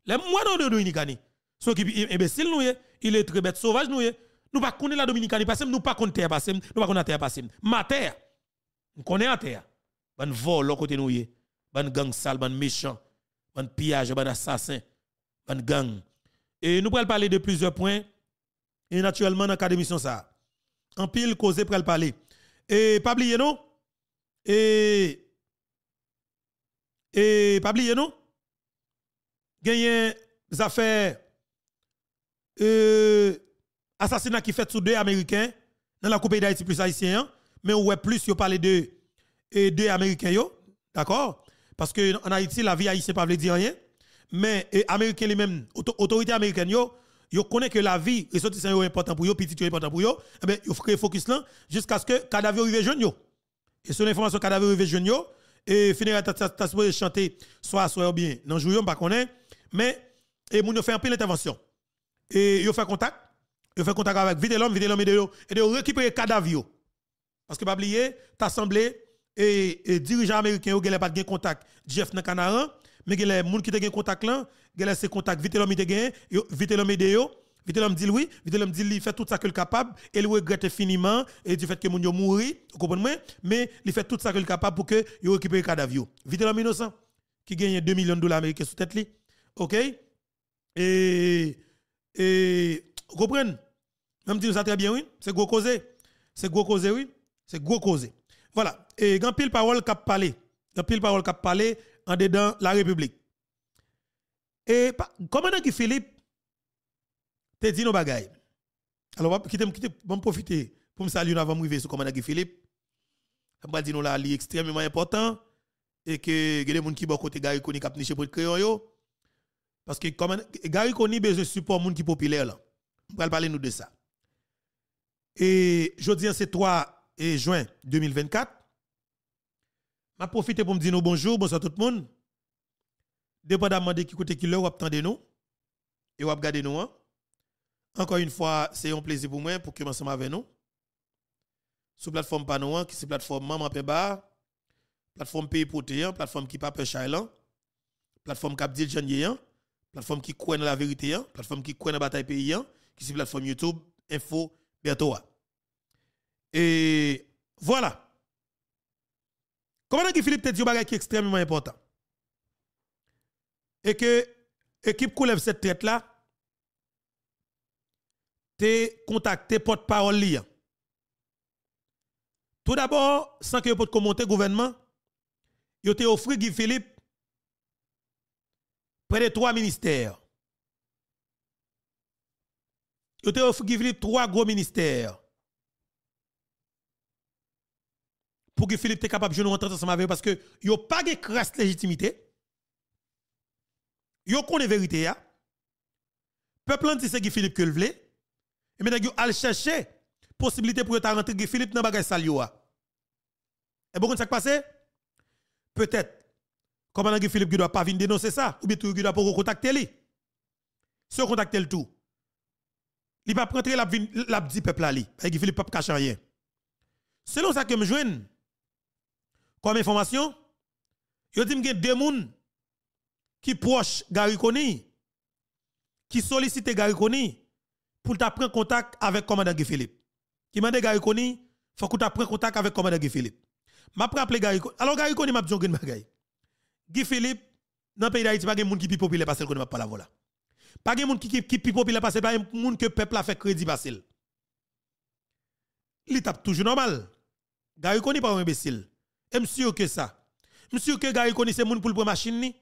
Moi dans Dominicani. Ce qui imbécile nous il est très bête sauvage nous nous pas la Dominicani parce que nous pas connait terre parce nous pas connait terre parce ma terre. Nous connaît la terre. Ban vol côté nous ban gang sale, ban méchant un pillage, un assassin, un gang. Et nous parler de plusieurs points. Et naturellement, dans le d'émission, ça. En pile, causé pour parler. Et pas oublier, non? Et. Et pas oublier, non? Gagné des affaires. Euh, assassinat qui fait sous deux Américains dans la Coupe d'Haïti plus haïtien. Mais ouais, plus, yo parler de deux Américains, yo. D'accord? Parce que en Haïti, la vie haïtienne ne veut dire rien. Mais les Américains les-mêmes, autorités américaines, yo, yo connaissent que la vie, ressortissant est important pour eux, petit est important pour eux, eh bien, yo focus là, jusqu'à ce que cadavre arrive jeune yo. Et sur l'information cadavre arrive jeune yo, et finir ta supposé chanter, soit, soit bien, non, jouyon, pas connaît, mais, et moun yo fait un peu d'intervention. Et yo fait contact, yo fait contact avec vite l'homme, vite l'homme et de récupérer cadavre yo. Parce que pas oublier, t'assemblée, et, et dirigeant américain gèle pas de contact Jeff dans Canaran mais gèle moun qui gen contact là gèle ces contacts vite l'homme gen vite l'homme aide yo vite l'homme dit oui vite l'homme dit il fait tout ça que capable et il regrette infiniment et du fait que moun yo mouri vous comprenez mais il fait tout ça que capable pour que yo récupère cadavre vite l'homme innocent qui gagne 2 millions de dollars américains sous tête OK? Et et vous comprenez? Même dit ça très bien oui c'est gros causé c'est gros causé oui c'est gros causé voilà. Et grand pile parole cap parler. Grand pile parole cap parler en dedans la République. Et commandant qui Philippe te dit nos bagailles? Alors, quitte bon profiter pour me saluer avant de arriver sur commandant Guy Philippe. Je vais dire nous là, extrêmement important et que il gens qui bon côté Gary Koni niché pour le crayon yo. Parce que Gary Koni besoin de support monde qui populaire là. On va parler nous de ça. Et je dis c'est toi et juin 2024. Je profite pour me dire bonjour, bonsoir tout le monde. Dépendamment de qui côté qui l'heure, nous et vous regardez nous. Hein. Encore une fois, c'est un plaisir pour moi pour que ensemble avec nous. Sur la plateforme Panouan, qui est la plateforme Maman Pemba, plateforme Pays Protéan, plateforme qui Pape Chailan, plateforme Capdil Janyeyan, plateforme qui croit dans la vérité, plateforme qui dans la bataille pays, qui est la plateforme YouTube Info Bertoa. Et voilà. Comment que Philippe te dit un qui est extrêmement important? Et que l'équipe qui cette tête là, te contacté porte-parole Tout d'abord, sans que vous puissiez commenter le gouvernement, vous avez offert Guy Philippe près de trois ministères. Vous avez offert Guy Philippe trois gros ministères. Pour que Philippe soit capable de jouer entente ensemble avec parce que a pas de crasse légitimité. Yo connaît vérité ya. Peuple anti c'est Philippe que le vle. Et maintenant yo al chercher possibilité pour ta rentrer Philippe dans bagage sal yo. Et bon ça qui passe Peut-être comment Philippe ne doit pas venir dénoncer ça ou bien tout doit pas contacter lui. Si on contacte le tout. Il va prendre la la dit peuple là li. Guy Philippe pas cacher rien. Selon ça que me joigne comme information, yo dit que deux moun qui proche Gary qui sollicite Gary pour ta prendre contact avec commandant Guy Philippe. Qui m'a dit Gary faut que tu prendre contact avec commandant Guy Philippe. M'a rappeler Gary Alors Gary m'a dit une bagay. Guy Philippe dans le pays d'Haïti pas de monde qui pi populaire parce que ne pas la voilà. Pas de monde qui pi populaire parce que pas monde que peuple a fait crédit parce Il tape toujours normal. Gary Koni pas un imbécile. Et monsieur que ça. Monsieur que Koni c'est monde pour le machine ni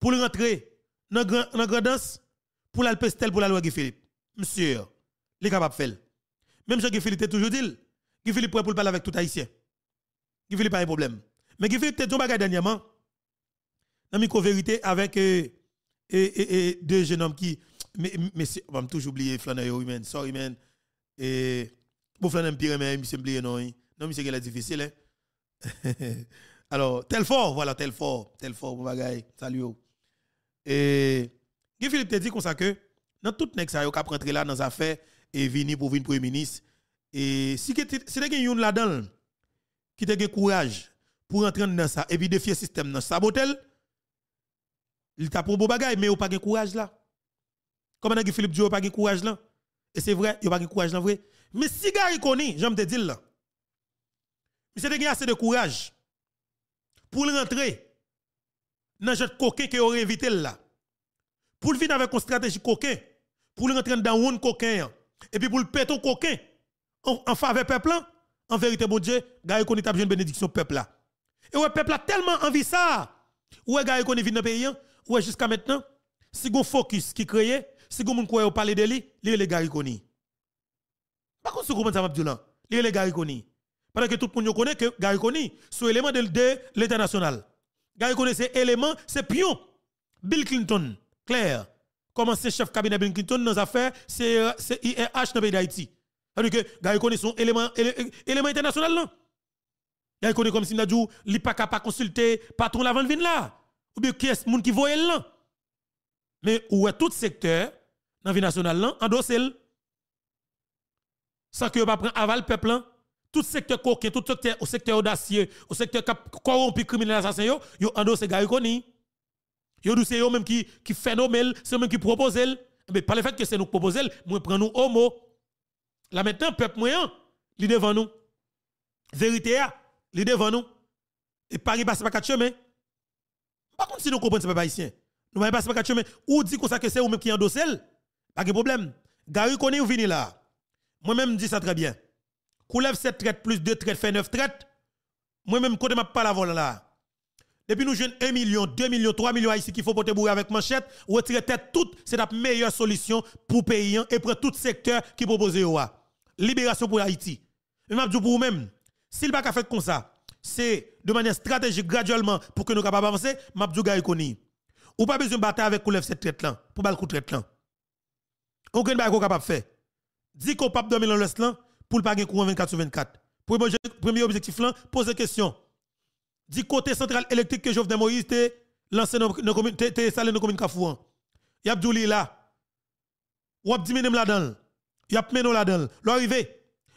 pour rentrer dans la grande danse, pour la pestel pour la loi Philippe. Monsieur, il est capable faire. Même Jean Philippe est toujours dit, Guy Philippe pour parler avec tout haïtien. Guy Philippe pas de problème. Mais Guy Philippe était bagage dernièrement, dans micro vérité avec euh, et, et, deux jeunes hommes qui mais mais on va toujours oublier Flaneur oui man sorry man et bon Flaneur pire mais monsieur oublié non non monsieur qui est difficile hein alors tel fort voilà tel fort tel fort bon bagaille salut et Guy Philippe te dit comme ça que dans tout nek ça yo cap rentrer là dans affaire et venir pour venir premier ministre. Et si que si tu yon là-dedans qui te courage pour rentrer dans ça et puis défier le système dans sabotel il t'a pour beau bagay mais ou pas de courage là. Comment Guy Philippe dit pas de courage là? Et c'est vrai il pas de courage là vrai. Mais si gars connaît j'aime te dire là monsieur te assez de courage pour rentrer dans jet coquin qui aurait invité là. Pour venir avec une stratégie coquin, pour rentrer dans un coquin, et puis pour le péter coquin, en, en faveur peuple, en vérité, bon Dieu, gars, qu'on est une bénédiction peuple là. Et ouais, peuple a tellement envie ça. Ouais, gars, qu'on est venu dans le pays, ouais, jusqu'à maintenant, si on focus qui crée, si on croit parler de lui, est les gars, contre, si vous comprenez ça, Abdullah, il est les gars, Parce que tout le monde connaît que gars, qu'on sont élément de, l'international. Gars, connaît ces éléments, c'est pion. Bill Clinton, clair. Comment c'est chef cabinet Bill Clinton dans affaires, c'est IRH dans le pays d'Haïti. C'est-à-dire que gars, connaît son élément, élément international. Gars, connaît comme si n'a dit, il pas capable consulter patron la vente là. Ou bien qui est ce monde qui voit là. Mais où est tout secteur dans la vie nationale là, en dossier. Sans que pas prendre aval peuple là tout secteur coquin, tout secteur, au secteur audacieux, au secteur corrompu, criminel, assassin, yo, yo endosse gars koni. Yo dou c'est yo même qui, qui mails, c'est eux même qui propose. Mais par le fait que c'est nous proposer, moi prends nous homo. Là maintenant, peuple moyen, il devant nous. Vérité, il devant nous. Et Paris passe pas quatre chemins. Par contre, si nous comprenons, ce pas haïtien. Nous ne pas quatre chemins. Ou dit que c'est ou même qui endosse. Pas de problème. Gary connaît ou vini là. Moi-même, dis ça très bien. Coulève 7 traites plus 2 traites fait 9 traites. Moi-même, côté m'a pas la vol là. Depuis nous jeunes 1 million, 2 millions, 3 millions ici qu'il faut porter bourrer avec manchette, retirer tête toute, c'est la meilleure solution pour payer et pour tout secteur qui propose Libération pour Haïti. Mais m'a pour vous-même, s'il pas fait comme ça, c'est de manière stratégique graduellement pour que nous capables avancer, m'a dit gars koni. Ou pas besoin de battre avec coulève cette traite là pour le coup traite là. Aucun bail capable faire. Dis qu'on pas dormir là, pour ne pas courant 24 sur 24. Premier objectif là, poser question. Du côté central électrique que Jovenel Moïse te lancé dans commune, te installé dans commune Kafouan. Y a là. Ou a dit menem là-dedans. Y a menem là-dedans.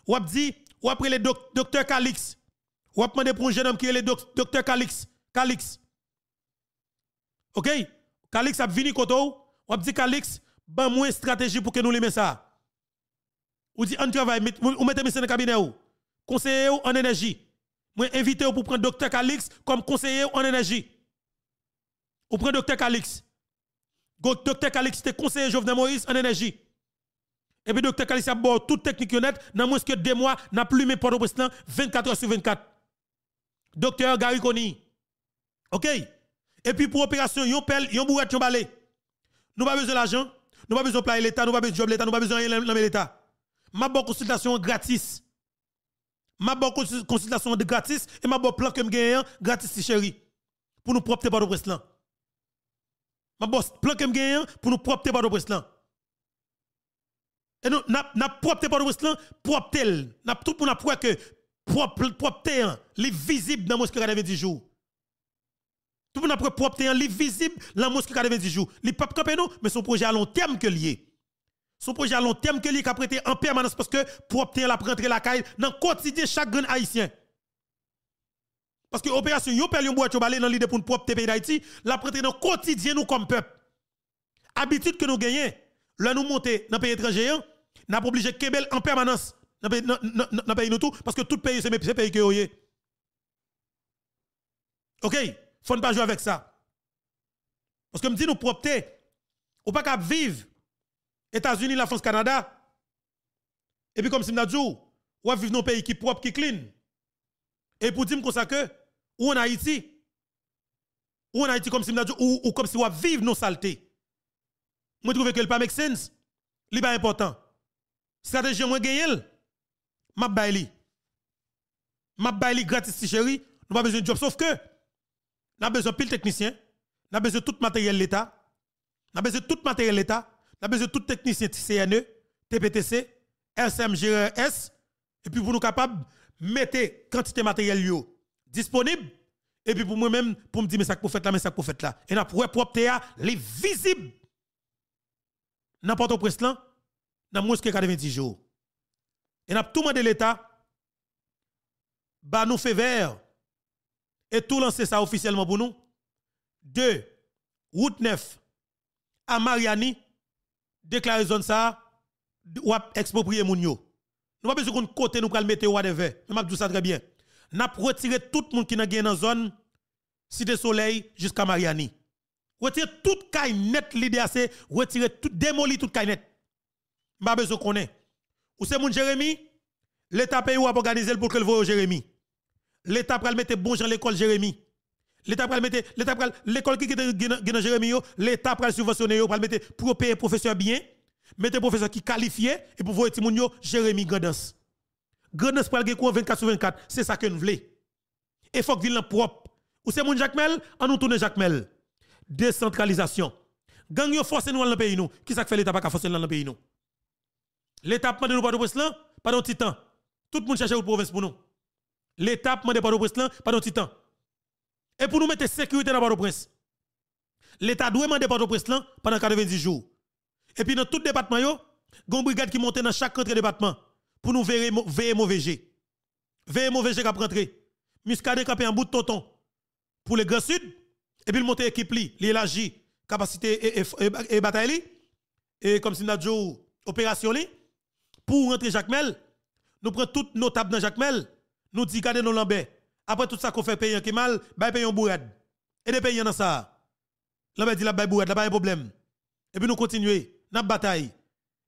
Ou a dit, ou après le docteur Calix. Ou a demandé pour un jeune homme qui est le docteur Calix. Calix. OK? Calix a vini koto. Ou? A dit Calix, ban moins stratégie pour que nous les ça. Ou dit, on travaille, ou mettez monsieur dans le cabinet ou. Conseiller en énergie. Moi, invité pour prendre docteur Calix comme conseiller en énergie. Ou prendre docteur Calix. Docteur Calix, c'était conseiller Jovenel Moïse en énergie. Et puis docteur Calix a bon toute technique honnête, dans moins que deux mois, n'a plus mes président 24 heures sur 24. Docteur Gary Koni. OK? Et puis pour opération, yon pelle, yon bourrette, yon balai. Nous pas besoin d'argent, nous pas besoin de l'État, nous pas besoin de job l'État, nous pas besoin de l'État ma bonne consultation gratis. Ma bonne consultation de gratis et ma bonne plan que me gratis chéri. Pour nous propter par le presse là. Ma boss, plan que gagne pour nous propter par le là. Et nous, n'a par le là, propre tel. N'a tout pour n'a que propre propre les visible dans mosquée 90 jours. Tout le monde a propre un livre visible dans mosquée 90 jours. Les pas mais son projet à long terme que lié. Son projet à long terme que lié a prêté en permanence parce que propre la rentrer la caille dans le quotidien chaque grand haïtien. Parce que l'opération yo perd yon boîte balé dans l'idée pour nous propre pays d'Haïti, la prêter dans le quotidien nous comme peuple. Habitude que nous gagnons, là nous monter dans le pays étranger, hein, n'a obligé Kebel en permanence dans le pays nous tout parce que tout pays c'est pays que vous OK, faut ne pas jouer avec ça. Parce que me dit nous propter ou pas qu'à vivre États-Unis, la France, Canada. Et puis comme si dit ou vivre dans un pays qui propre qui clean. Et pour dire comme ça que ou en Haïti ou en Haïti comme si dit ou, ou comme si on vivre nos saletés. Moi trouve que le pas make sense. Ce pas important. Stratégie moi gagner m'a baili. M'a baili gratis si chéri, nous pas besoin de job sauf que nous avons besoin de pile technicien, nous avons besoin de tout matériel l'État, nous avons besoin de tout matériel l'État, avons besoin de tout technicien CNE, TPTC, SMGRS, et puis pour nous capables de mettre quantité de matériel disponible, et puis pour moi-même, pour me dire, mais ça pour faire là, mais ça pour faire là. Et nous avons propre les visibles. N'importe où là, dans moins que 90 jours. Et avons tout demandé l'État, bah nous fait vert, et tout lancer ça officiellement pour nous. Deux, route 9 à Mariani, déclarer zone ça, ou exproprier moun yo. Nous pas besoin qu'on côté nous pral mettre whatever. Je m'a dit ça très bien. N'a retiré tout le monde qui n'a dans dans zone Cité Soleil jusqu'à Mariani. Retirer toute caille net l'idée c'est retirer tout démolir toute caille net. Pas besoin ait. Ou c'est mon Jérémy, l'état pays ou a organisé pour que le voie Jérémy. L'État pral mettre bon gens l'école Jérémy. L'État pral mettre l'État l'école qui est Jérémy l'État pral subventionner pral mettre pour payer professeur bien, mettre professeur qui qualifié et pour voir ti moun yo Jérémy Gandance. Gandance pral gen 24 sur 24, c'est ça que nous voulons. Et faut que ville propre. Ou c'est moun Jacmel, on nous tourne Jacmel. Décentralisation. Gang yo force nous dans le pays nous. Qui ça fait l'État pas forcer dans le pays nous? L'État pas de nous pas de là, pas de titan. Tout le monde cherche une province pour nous. L'État demande pas de prince là pendant petit temps. Et pour nous mettre sécurité dans Port-au-Prince, l'État doit demander Port-au-Prince pendant 90 jours. Et puis dans tout département yo, une brigade qui monte dans chaque rentrée département pour nous veiller mauvais G. Veiller mauvais G qui rentrer. Muscadet qui un bout de tonton pour le Grand Sud et puis il monte équipe li, l'élargi capacité et, et, bataille et comme si nous avons opération pour rentrer Jacques Mel, nous prenons toutes nos tables dans Jacques nous dit gardez nos lambert. Après tout ça qu'on fait payer qui mal, bah payer un bourrade. Et des pays dans ça. Lambert dit la bail bourrade, là pas un problème. Et puis nous continuer, n'a bataille.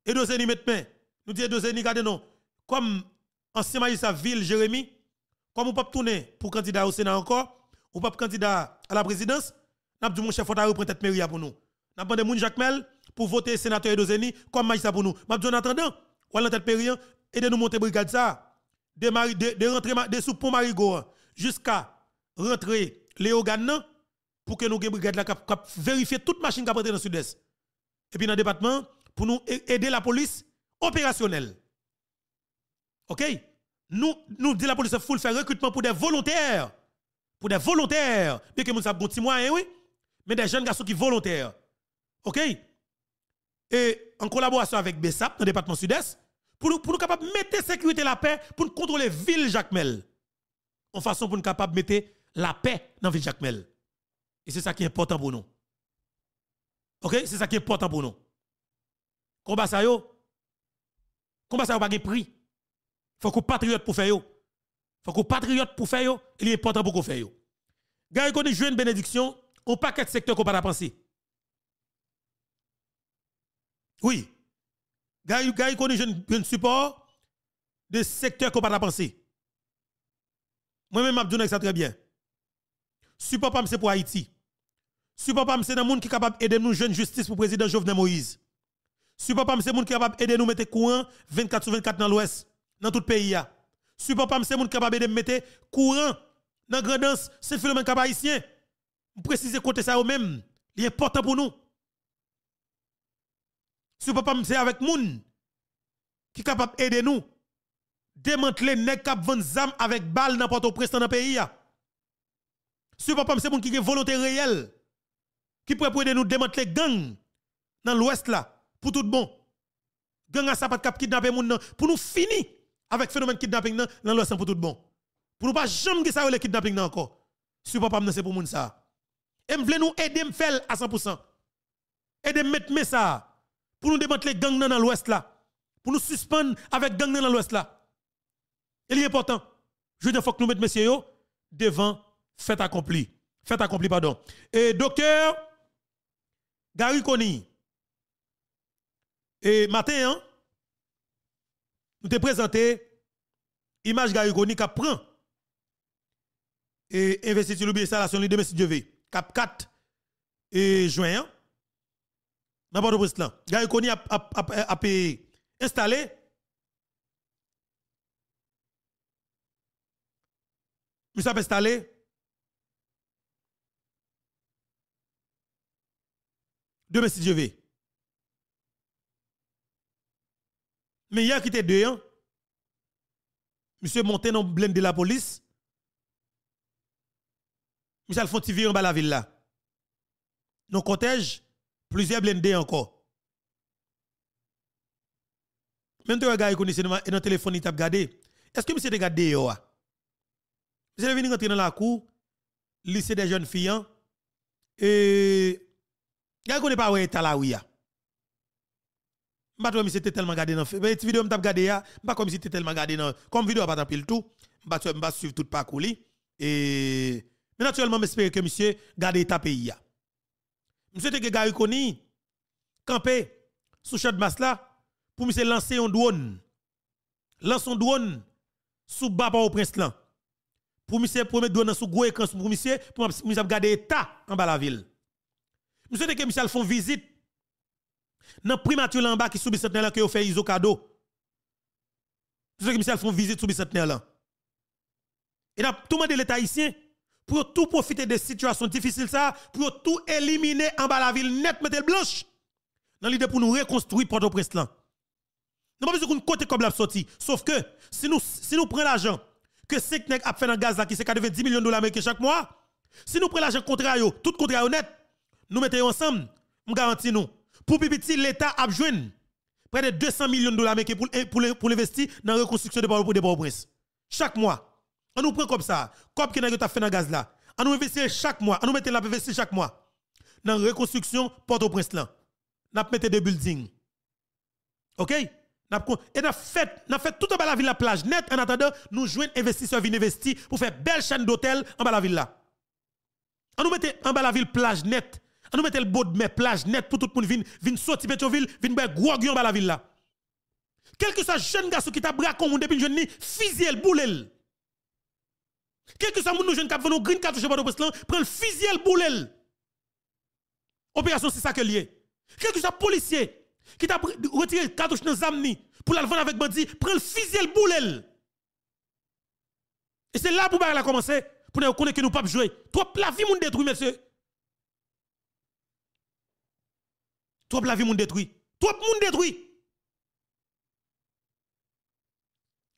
Et ennemis mettent main. Nous disons deux ennemis gardez non. Comme ancien magistrat ville Jérémy, comme on peut tourner pour candidat au Sénat encore, ou pas candidat à la présidence, n'a dit mon chef faut reprendre tête mairie pour nous. N'a demandé mon Jacques Mel pour voter sénateur Dozeni comme magistrat pour nous. M'a dit en attendant, ou à tête mairie, aidez nous monter brigade ça de, de, de rentrer de sous pont Marigot jusqu'à rentrer Léo Gannan pour que nous brigade cap vérifier toute machine qui a dans le sud-est. Et puis dans le département pour nous aider la police opérationnelle. OK? Nous nous dit la police faut faire recrutement pour des volontaires. Pour des volontaires, bien que nous avons petit moyen oui, mais des jeunes garçons qui volontaires. OK? Et en collaboration avec BESAP dans le département sud-est, pour nous, pour nous capables de mettre sécurité la paix, pour nous contrôler la ville Jacmel. En façon pour nous capables de mettre la paix dans la ville Jacmel. Et c'est ça qui est important pour nous. OK? C'est ça qui est important pour nous. Combat ça yo. Combat ça yo pas de prix. Faut qu'on patriote pour faire yo. Faut qu'on patriote pour faire yo, il est important pour qu'on faire yo. Gars, qu'on est une bénédiction, on paquet de secteurs qu'on pas penser. Oui, Gay, gay connaît un support de secteur qu'on pas penser. Moi-même, je ça très bien. Support pas c'est pour Haïti. Support pas c'est dans monde qui est capable d'aider nous jeune justice pour président Jovenel Moïse. Support pas c'est monde qui est capable d'aider nous mettre courant 24 sur 24 dans l'ouest, dans tout le pays Support pas c'est monde qui est capable de mettre courant dans grandance, c'est phénomène cap haïtien. Préciser côté ça eux même, il est important pour nous. Si papa c'est avec moun qui est capable d'aider nous, démanteler les cap zam avec balle dans Port-au-Prince dans pays. Si papa c'est moun qui a volonté réelle, qui pourrait aider nous démanteler gang dans l'ouest là, pour tout bon. Gang a ça pas cap kidnapper moun pour nous finir avec phénomène kidnapping dans l'ouest pour tout bon. Pour nous pas jamais ça le kidnapping encore. Si papa c'est pour moun ça. Et m'vle nous aider faire à 100%. Aider mettre ça pour nous démanteler gang dans l'ouest là. Pour nous suspendre avec gang dans l'ouest là. Il est important. Je dire, faut que nous mettions messieurs devant fait accompli. Fait accompli, pardon. Et docteur Gary Koni, et matin, hein, nous te présenté image Gary Koni qui prend et investiture l'installation de M. Dieu cap 4 et juin, hein. dans Port-au-Prince là. Gary a, a, a, installé Monsieur a installé deux messieurs Dieu Mais hier qui était deux ans, monsieur monté dans le de la police, Monsieur Alphonse en bas la ville là. Nos cortège, plusieurs blindés encore. Même gars, connaissez dans le téléphone, il t'a regardé. Est-ce que monsieur te regardé yo? Monsieur venu rentrer dans la cour, lycée des jeunes filles, hein. et gars, connaît pas où est là où ya. M'a toi monsieur tellement gardé dans cette vidéo m't'a regardé ya, pas comme si t'es tellement gardé dans comme vidéo pas pile tout, m'a m'a suivre tout parcours et mais naturellement, j'espère que monsieur garde ta pays. Monsieur te gari koni, campé sous chat de là, pour monsieur lancer un drone. Lancer un drone sous baba au prince là. Pour monsieur pour mettre drone sous gros écran pour monsieur pour monsieur garder état en bas la ville. Monsieur te que monsieur font visite dans primature en bas qui sous bicentenaire que fait iso cadeau. Monsieur que monsieur font visite sous bicentenaire là. Et n'a tout l'état haïtien pour tout profiter des situations difficiles ça, pour tout éliminer en bas la ville net, mettre blanche. Dans l'idée pour nous reconstruire Port-au-Prince. Nous pas besoin qu'on côté comme la sortie. Sauf que si nous si nous prenons l'argent que 5 nèg a fait dans gaz là qui c'est 90 millions de dollars américains chaque mois, si nous prenons l'argent contrat tout contrat honnête, nous mettons ensemble, nous garantis nous pour petit l'État a besoin près de 200 millions de dollars américains pour pour, pour investir dans la reconstruction de Port-au-Prince. Chaque mois. On nous prend comme ça. Comme que nous fait dans gaz là. On nous investit chaque mois. On nous mettre la chaque mois. Dans la reconstruction Port-au-Prince là. Nous mettons des buildings. OK? Et nous fait, fait tout en bas la ville la plage net en attendant nous joindre investisseurs viennent investir pour faire belle chaîne d'hôtel en bas la ville là. On nous mette en bas la ville plage net. On nous mette le beau de mer plage net pour tout le monde vienne vienne sortir Pétionville, vienne faire gros en bas la ville là. Quel que soit jeune garçon qui t'a braqué mon depuis jeune ni fusil le boule quel que soit moun jeune cap venu green cartouche de Westland, prend le fusil le boulel. Opération c'est ça que lié. Quel que soit policier qui t'a retiré cartouche dans zamni pour la vendre avec bandi, prend le fusil le boulel. Et c'est là pour la commencer pour nous connaître que nous pas jouer. Trop la vie moun détruit monsieur. Trop la vie moun détruit. Trop moun détruit.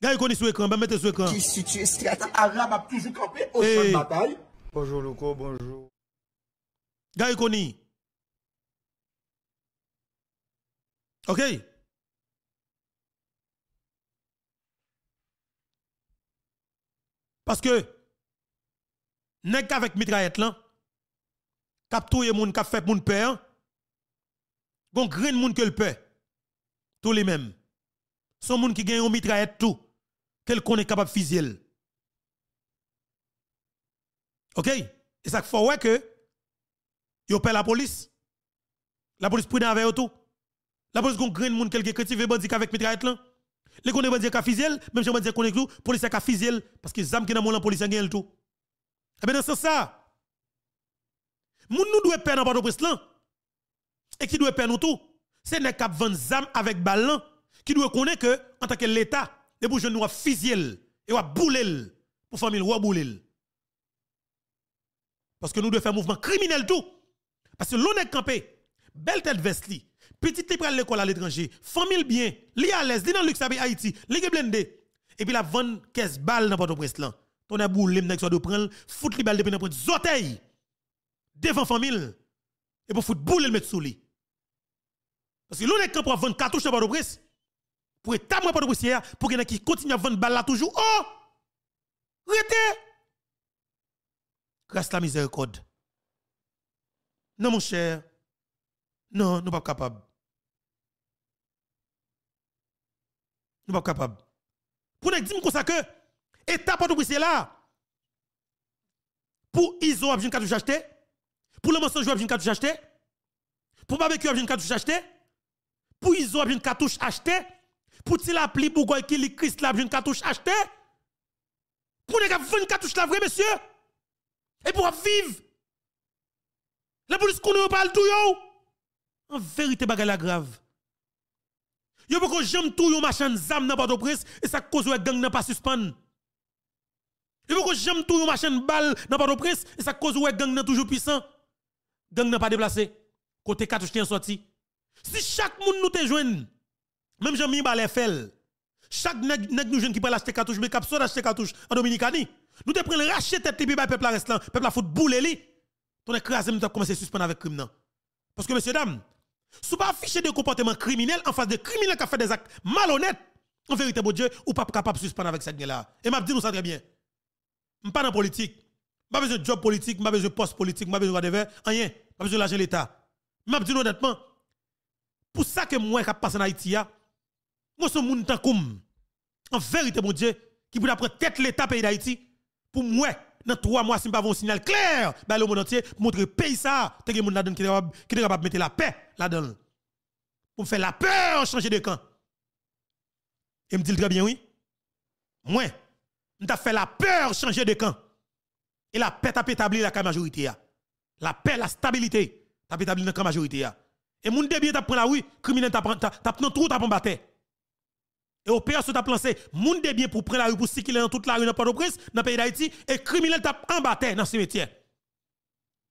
Gars, connaît sur écran, bah mettez sur écran. Qui situe stratégie arabe a toujours campé au champ de bataille? Bonjour Loco, bonjour. Gars, connaît. OK? Parce que, nèg avec mitraillette là, kap touye moun, kap fait moun peur, gon grain moun que le peur. Tous les mêmes. Son moun qui gagne une mitraillette tout quel qu'on est capable de. OK? Et ça fait ouais que yo paie la police. La police prend avec tout. La police gon grain moun quelqu'un cultive bandi avec mitraillette là. Les connaît bandi ka fusil, même si bandi connaît tout, police ka fusil parce que zam qui dans mon police gagne tout. Eh bien dans ce sens ça moun nous doit perdre dans port au Et qui doit perdre nous tout, c'est ne cap vendre zam avec ballon qui doit connaître que en tant que l'état et pour nous fusil et wa bouler pour famille ou bouler. Parce que nous devons faire mouvement criminel tout. Parce que l'on est campé, belle tête veste Petit li pral l'école à l'étranger, famille bien, li à l'aise, li dans luxe Haïti, li ge blendé. Et puis la vendre 15 balles dans Port-au-Prince là. Ton a boule, m'nek soit de prendre, fout li balle depuis n'importe zoteil. Devant famille. Et pour fout boule le mettre sous lui. Parce que l'on est pour vendre cartouche dans Port-au-Prince. Pour établir Port-au-Prince pour qu'il qui continue à vendre balle là toujours. Oh! Rete! Grâce à la miséricorde. Non, mon cher. Non, nous ne sommes pas capables. Nous ne sommes pas capables. Pour nous dire comme ça que état pas de là. Pour ISO a besoin de acheter. Pour le mensonge a besoin de cartouche acheter. Pour barbecue a besoin de cartouche acheter. Pour ISO a besoin de cartouche acheter. Pour Tilapli, pour Goykili, Christ a besoin de cartouche acheter. Pour nous vendre cartouche là vrai monsieur. Et pour vivre. La police connaît pas le tout yo? En vérité bagay la grave. Yo pas j'aime tout yo machin zam dans Port-au-Prince et ça cause ouais gang n'a pas suspend. Yo pas j'aime tout yo machin balle dans Port-au-Prince et ça cause ouais gang n'a toujours puissant. Gang n'a pas déplacé. Côté cartouche tient sorti. Si chaque monde nous te joine même Jean-Mi Balé fait chaque nèg nous jeune qui peut acheter cartouche mais cap soit acheter cartouche en Dominicanie. Nous te prenons racheter tête puis peuple la reste là, peuple la foot boule li. Ton écrasé nous commencé à suspendre avec crime Parce que messieurs dames, si pas afficher de comportement criminel en face de criminels qui ont fait des actes malhonnêtes, en vérité, bon Dieu, ou pas capable de suspendre avec cette là. Et m'a dit nous ça très bien. Je pas dans politique. Pas besoin de job politique, pas besoin de poste politique, pas besoin de whatever, rien. Pas besoin de l'argent l'État. M'a dit honnêtement, pour ça que moi qui passe en Haïti, moi suis un monde comme en vérité, mon Dieu, qui peut prendre tête l'État pays d'Haïti, pour moi, dans trois mois, si je pas un signal clair, ben, le monde entier, montrer pays ça, te monde là-dedans qui est capable de mettre la paix là-dedans. Pour faire la peur, changer de camp. Et me dit très bien, oui. Moi, je fait la peur, changer de camp. Et la paix t'a établi la majorité. La paix, la stabilité, t'a établi dans la majorité. Et mon débit t'a pris la oui, criminel t'a pris t'a pris et opération t'a lancé, moun de bien pour prendre la rue pour circuler dans toute la rue dans Port-au-Prince, dans le pays d'Haïti, et criminel t'a embatté dans ce cimetière.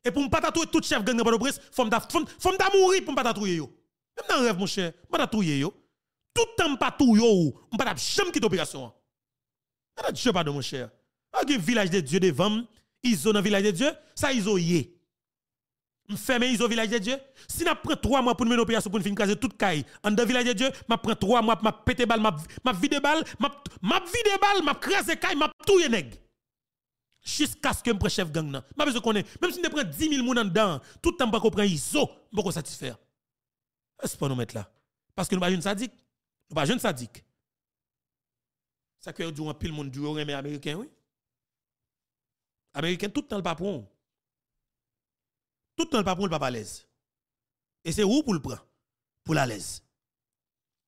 Et pour ne pas tout chef gang dans Port-au-Prince, faut m'ta mourir pour ne pas yo. Même dans rêve mon cher, pas tatouer yo. Tout temps pas yo, pas jamais quitter opération. Pas Dieu pardon mon cher. Un village de Dieu devant, iso dans village de Dieu, ça iso yé fermer iso village de Dieu. Si n'a prend 3 mois pour mener opération pour finir caser toute caille en dans village de Dieu, m'a prend 3 mois m'a pété balle, m'a vide balle, m'a vide balle, m'a craser caille, m'a touyer nèg. Jusqu'à ce que me chef gang nan. M'a besoin connaît, même si ne prend 10 000 moun en dedans, tout le temps pas comprendre iso, pas satisfaire. Est-ce pas nous mettre là? Parce que nous pas jeune sadique. Nous pas jeune sadique. Ça que du pile monde du mais américain oui. Américain tout le temps le pas pour tout le temps, le pas pour le pas à l'aise. Et c'est où pour le prendre? Pour la l'aise.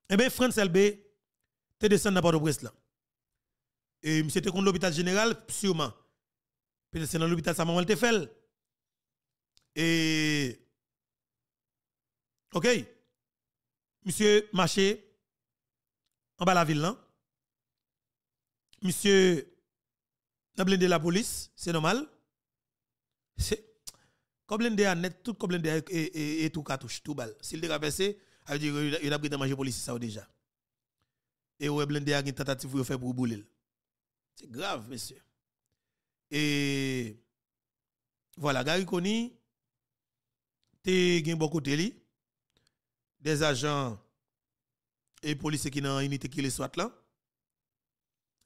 Eh bien, France LB, tu descendu dans Port-au-Prince là. Et monsieur était contre l'hôpital général, sûrement. C'est dans l'hôpital ça maman te. Et. OK. Monsieur marché en bas la ville là. Monsieur n'a blindé la police, c'est normal. C'est comme a net, tout comme l'un et, et, tout cartouche, tout balle. S'il te ça veut dire qu'il a pris de manger police ça déjà. Et ouais, blindé a une tentative pour faire pour bouler. C'est grave, monsieur. Et voilà, Gary Koni, te gen beaucoup de des agents et policiers qui dans unité qui les soit là.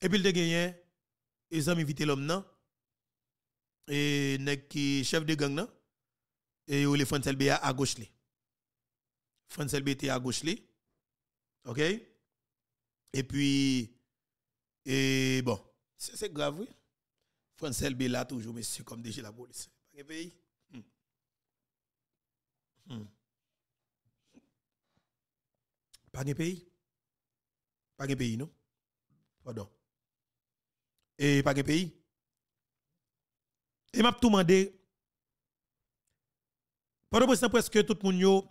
Et puis il te gagné, ils ont invité l'homme là. Et qui chef de gang là et où les Francel B à gauche li. Francel B était à gauche. OK? Et puis et bon, c'est grave oui. Francel Bella toujours, monsieur, comme DG la police. Pas de pays. Hmm. Hmm. Pas de pays. Pas de pays, non? Pardon. Et pas de pays. Et m'a tout demandé. Pendant que presque tout le monde yo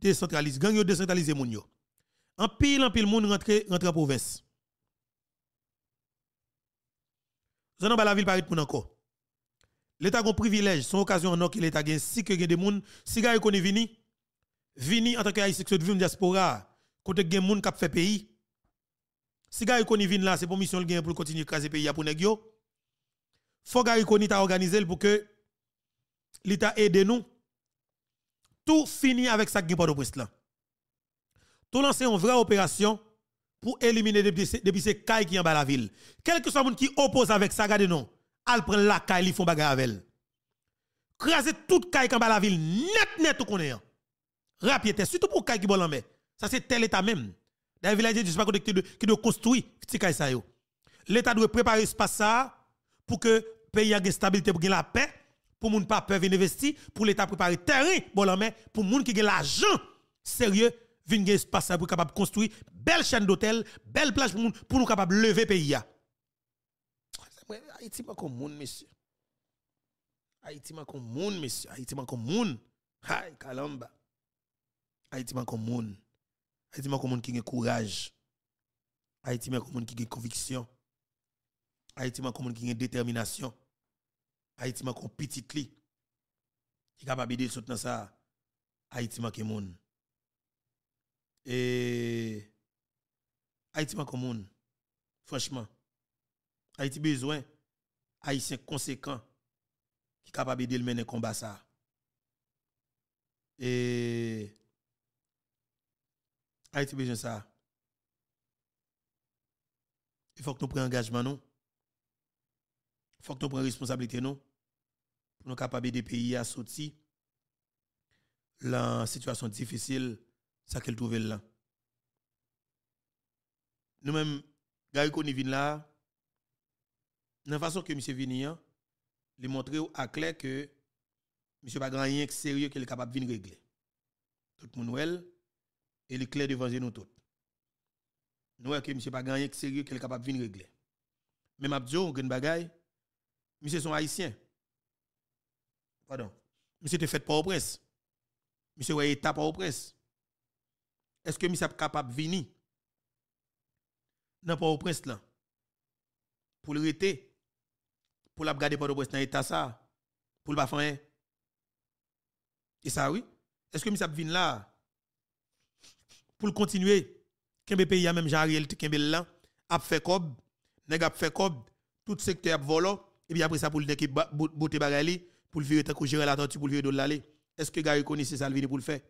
décentralise, gang yo décentralise moun yo. En pile, en pile, moun rentre, rentre en province. Zon ba la ville Paris pour encore. L'état a un privilège, son occasion en que l'état gagne si que des moun si gars connaît vini vini en tant que haïtien vivent diaspora, côté gen moun k'ap fait. Si gars koni vin là, c'est pour mission gain pour continuer craser pays pour nèg yo. Faut gars koni ta organisé pour que l'État aide nous. Tout fini avec ça qui port de là. Tout lancer une vraie opération pour éliminer depuis, depuis ces cailles qui en bas la ville. Quel que soit monde qui oppose avec ça, regardez non. Al prend la caille, ils font bagarre avec elle. Craser toute caille qui en bas la ville, net net tout connaît. Rapidement, surtout pour caille qui bon en Ça c'est tel état même. Dans le village, je sais pas qui doit construire petit caille ça. L'état doit préparer espace ça pour que pays ait stabilité pour la paix, pour moun pas peur investir, pour l'état préparer terrain bon en pour moun qui gagne l'argent sérieux vin gen espace pour capable construire belle chaîne d'hôtel, belle plage pour, pour nous capable lever pays Haïti pas comme monde monsieur. Haïti pas comme monde monsieur, Haïti pas comme monde. Hay kalamba. Haïti pas comme monde. Haïti pas comme monde qui a courage. Haïti pas comme monde qui a conviction. Haïti pas comme monde qui a détermination. Haïti pas comme petit li. Qui capable de soutenir ça. Haïti pas comme monde. Et Haïti pas comme Franchement. Haïti besoin haïtien conséquent qui capable de mener combat ça. Et Haïti besoin ça. Il faut que nous prenions engagement nous. Il faut que nous prenions responsabilité nous pour nous capables des pays à sortir la situation difficile ça qu'elle trouve là. Nous-mêmes, qu'on vient là, de la façon que M. vini, il montre à clair que M. pas grand rien sérieux qu'il est capable de régler. Tout le monde il est clair devant nous tous. Nous que M. pas grand rien sérieux qu'il est capable de régler? Même Abdjo, gen bagay, M. son haïtien. Pardon. M. te fait pas au prince. M. ouais état pas au prince est-ce que est capable de venir dans pas au prince là? Pour le rester pour la garder pas au prince dans l'état ça? Pour le et ça oui. Est-ce que est venir là? Pour le continuer? Kembe pays a même Jariel kembe là a fait cob nèg a fait cob tout secteur a volo et puis après ça pour le botte bagali pour le virer gérer la tortue pour le virer de l'aller est-ce que gars connaît ça le pour le faire?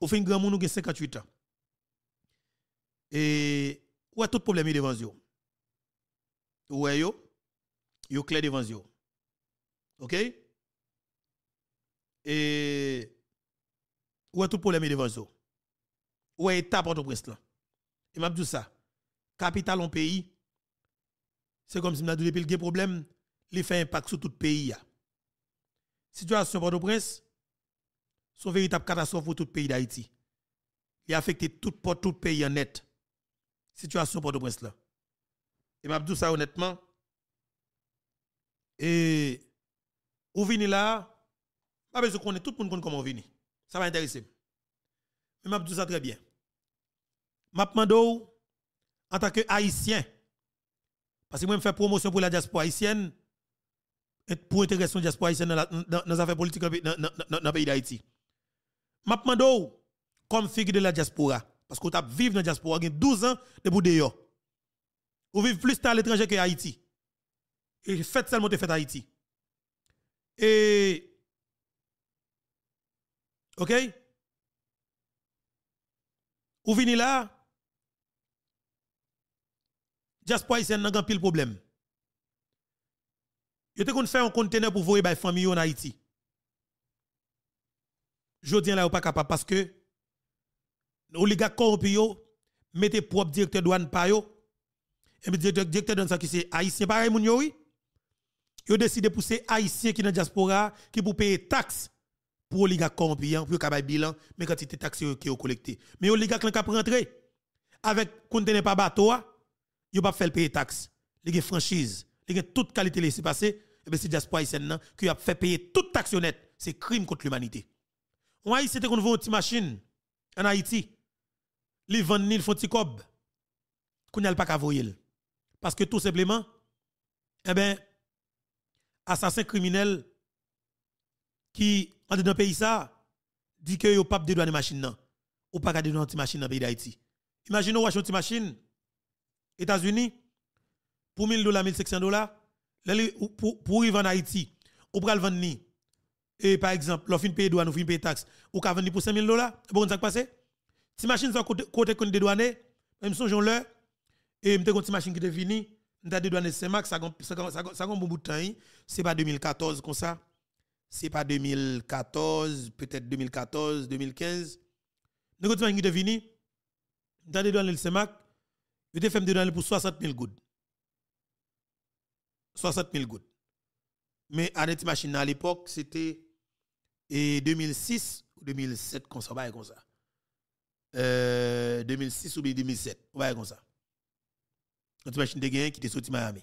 Au fin grand monde, nous 58 ans. Et, ouais, tout problème est devant vous. Ouais, yo, yo clair devant vous. OK? Et, ouais, tout problème est devant vous. Ouais, état pour prince là? Et m'a dit ça. Capital en pays, c'est comme si m'a dit depuis le problème, il fait impact sur tout le pays. Situation Port-au-Prince, son véritable catastrophe pour tout le pays d'Haïti. Il a affecté tout, tout le pays en net. Situation pour le prince là. Et m'a ça honnêtement. Et ou vini là, pas besoin qu'on tout le monde comment vini. Ça va intéresser. Mais m'a ça très bien. M'a demandé en tant que haïtien parce que moi je fais promotion pour la diaspora haïtienne pour intégration de la diaspora haïtienne dans, les affaires politiques dans, le pays d'Haïti. M'a demandé comme figure de la diaspora parce que tu vivre dans la diaspora 12 ans de boudéo. Vous vivez plus à l'étranger que Haïti. Et faites seulement fait Haïti. Et OK? Vous venez là diaspora haïtienne n'a pas pile problème. Vous avez fait un conteneur pour voyer les famille en Haïti je dis là, pas capable parce que oligarques corrompus yo mettez propre directeur douane yo et puis directeur directeur douane qui c'est haïtien pareil moun yo oui. Yo décidé pousser haïtien qui dans diaspora qui pour payer taxe pour oligarques corrompus hein, pour capable bilan mais quantité taxe qui ont collecté. Mais oligarques qui cap rentrer avec conteneur pas bateau yo pas faire payer taxe les franchise les toute qualité laisser passer et bien c'est diaspora haïtienne qui a fait payer toute taxe honnête. C'est crime contre l'humanité on a c'était qu'on une machine en Haïti. Li vend ni font ti cob. Qu'on a pas qu'à Parce que tout simplement eh ben assassin criminel qui en dans pays ça dit que pas dédouaner machine nan. Ou pas dédouaner une machine dans pays d'Haïti. Imaginez ou une machine États-Unis pour 1000 dollars 1500 dollars pour pour arriver en Haïti, ou pral vendre ni et par exemple, l'offre paye douane ou paye taxe, ou ka vendre pour 5000 dollars, bon ça passé Si machine sont côté côté qu'on dédouané, même songeons le et m'te une machine qui te fini, m'ta dédouané Saint-Max ça ça ça bon bout de temps, hein. c'est pas 2014 comme ça. C'est pas 2014, peut-être 2014, 2015. Nous avons qui te fini, m'ta dédouané le Saint-Max, il te fait dédouaner pour 60 000 gouttes. 60 000 gouttes. Mais à machine à l'époque, c'était 2006 ou 2007, comme ça, va comme ça. Euh, 2006 ou 2007, va comme ça. Une machine de gain qui était sorti Miami.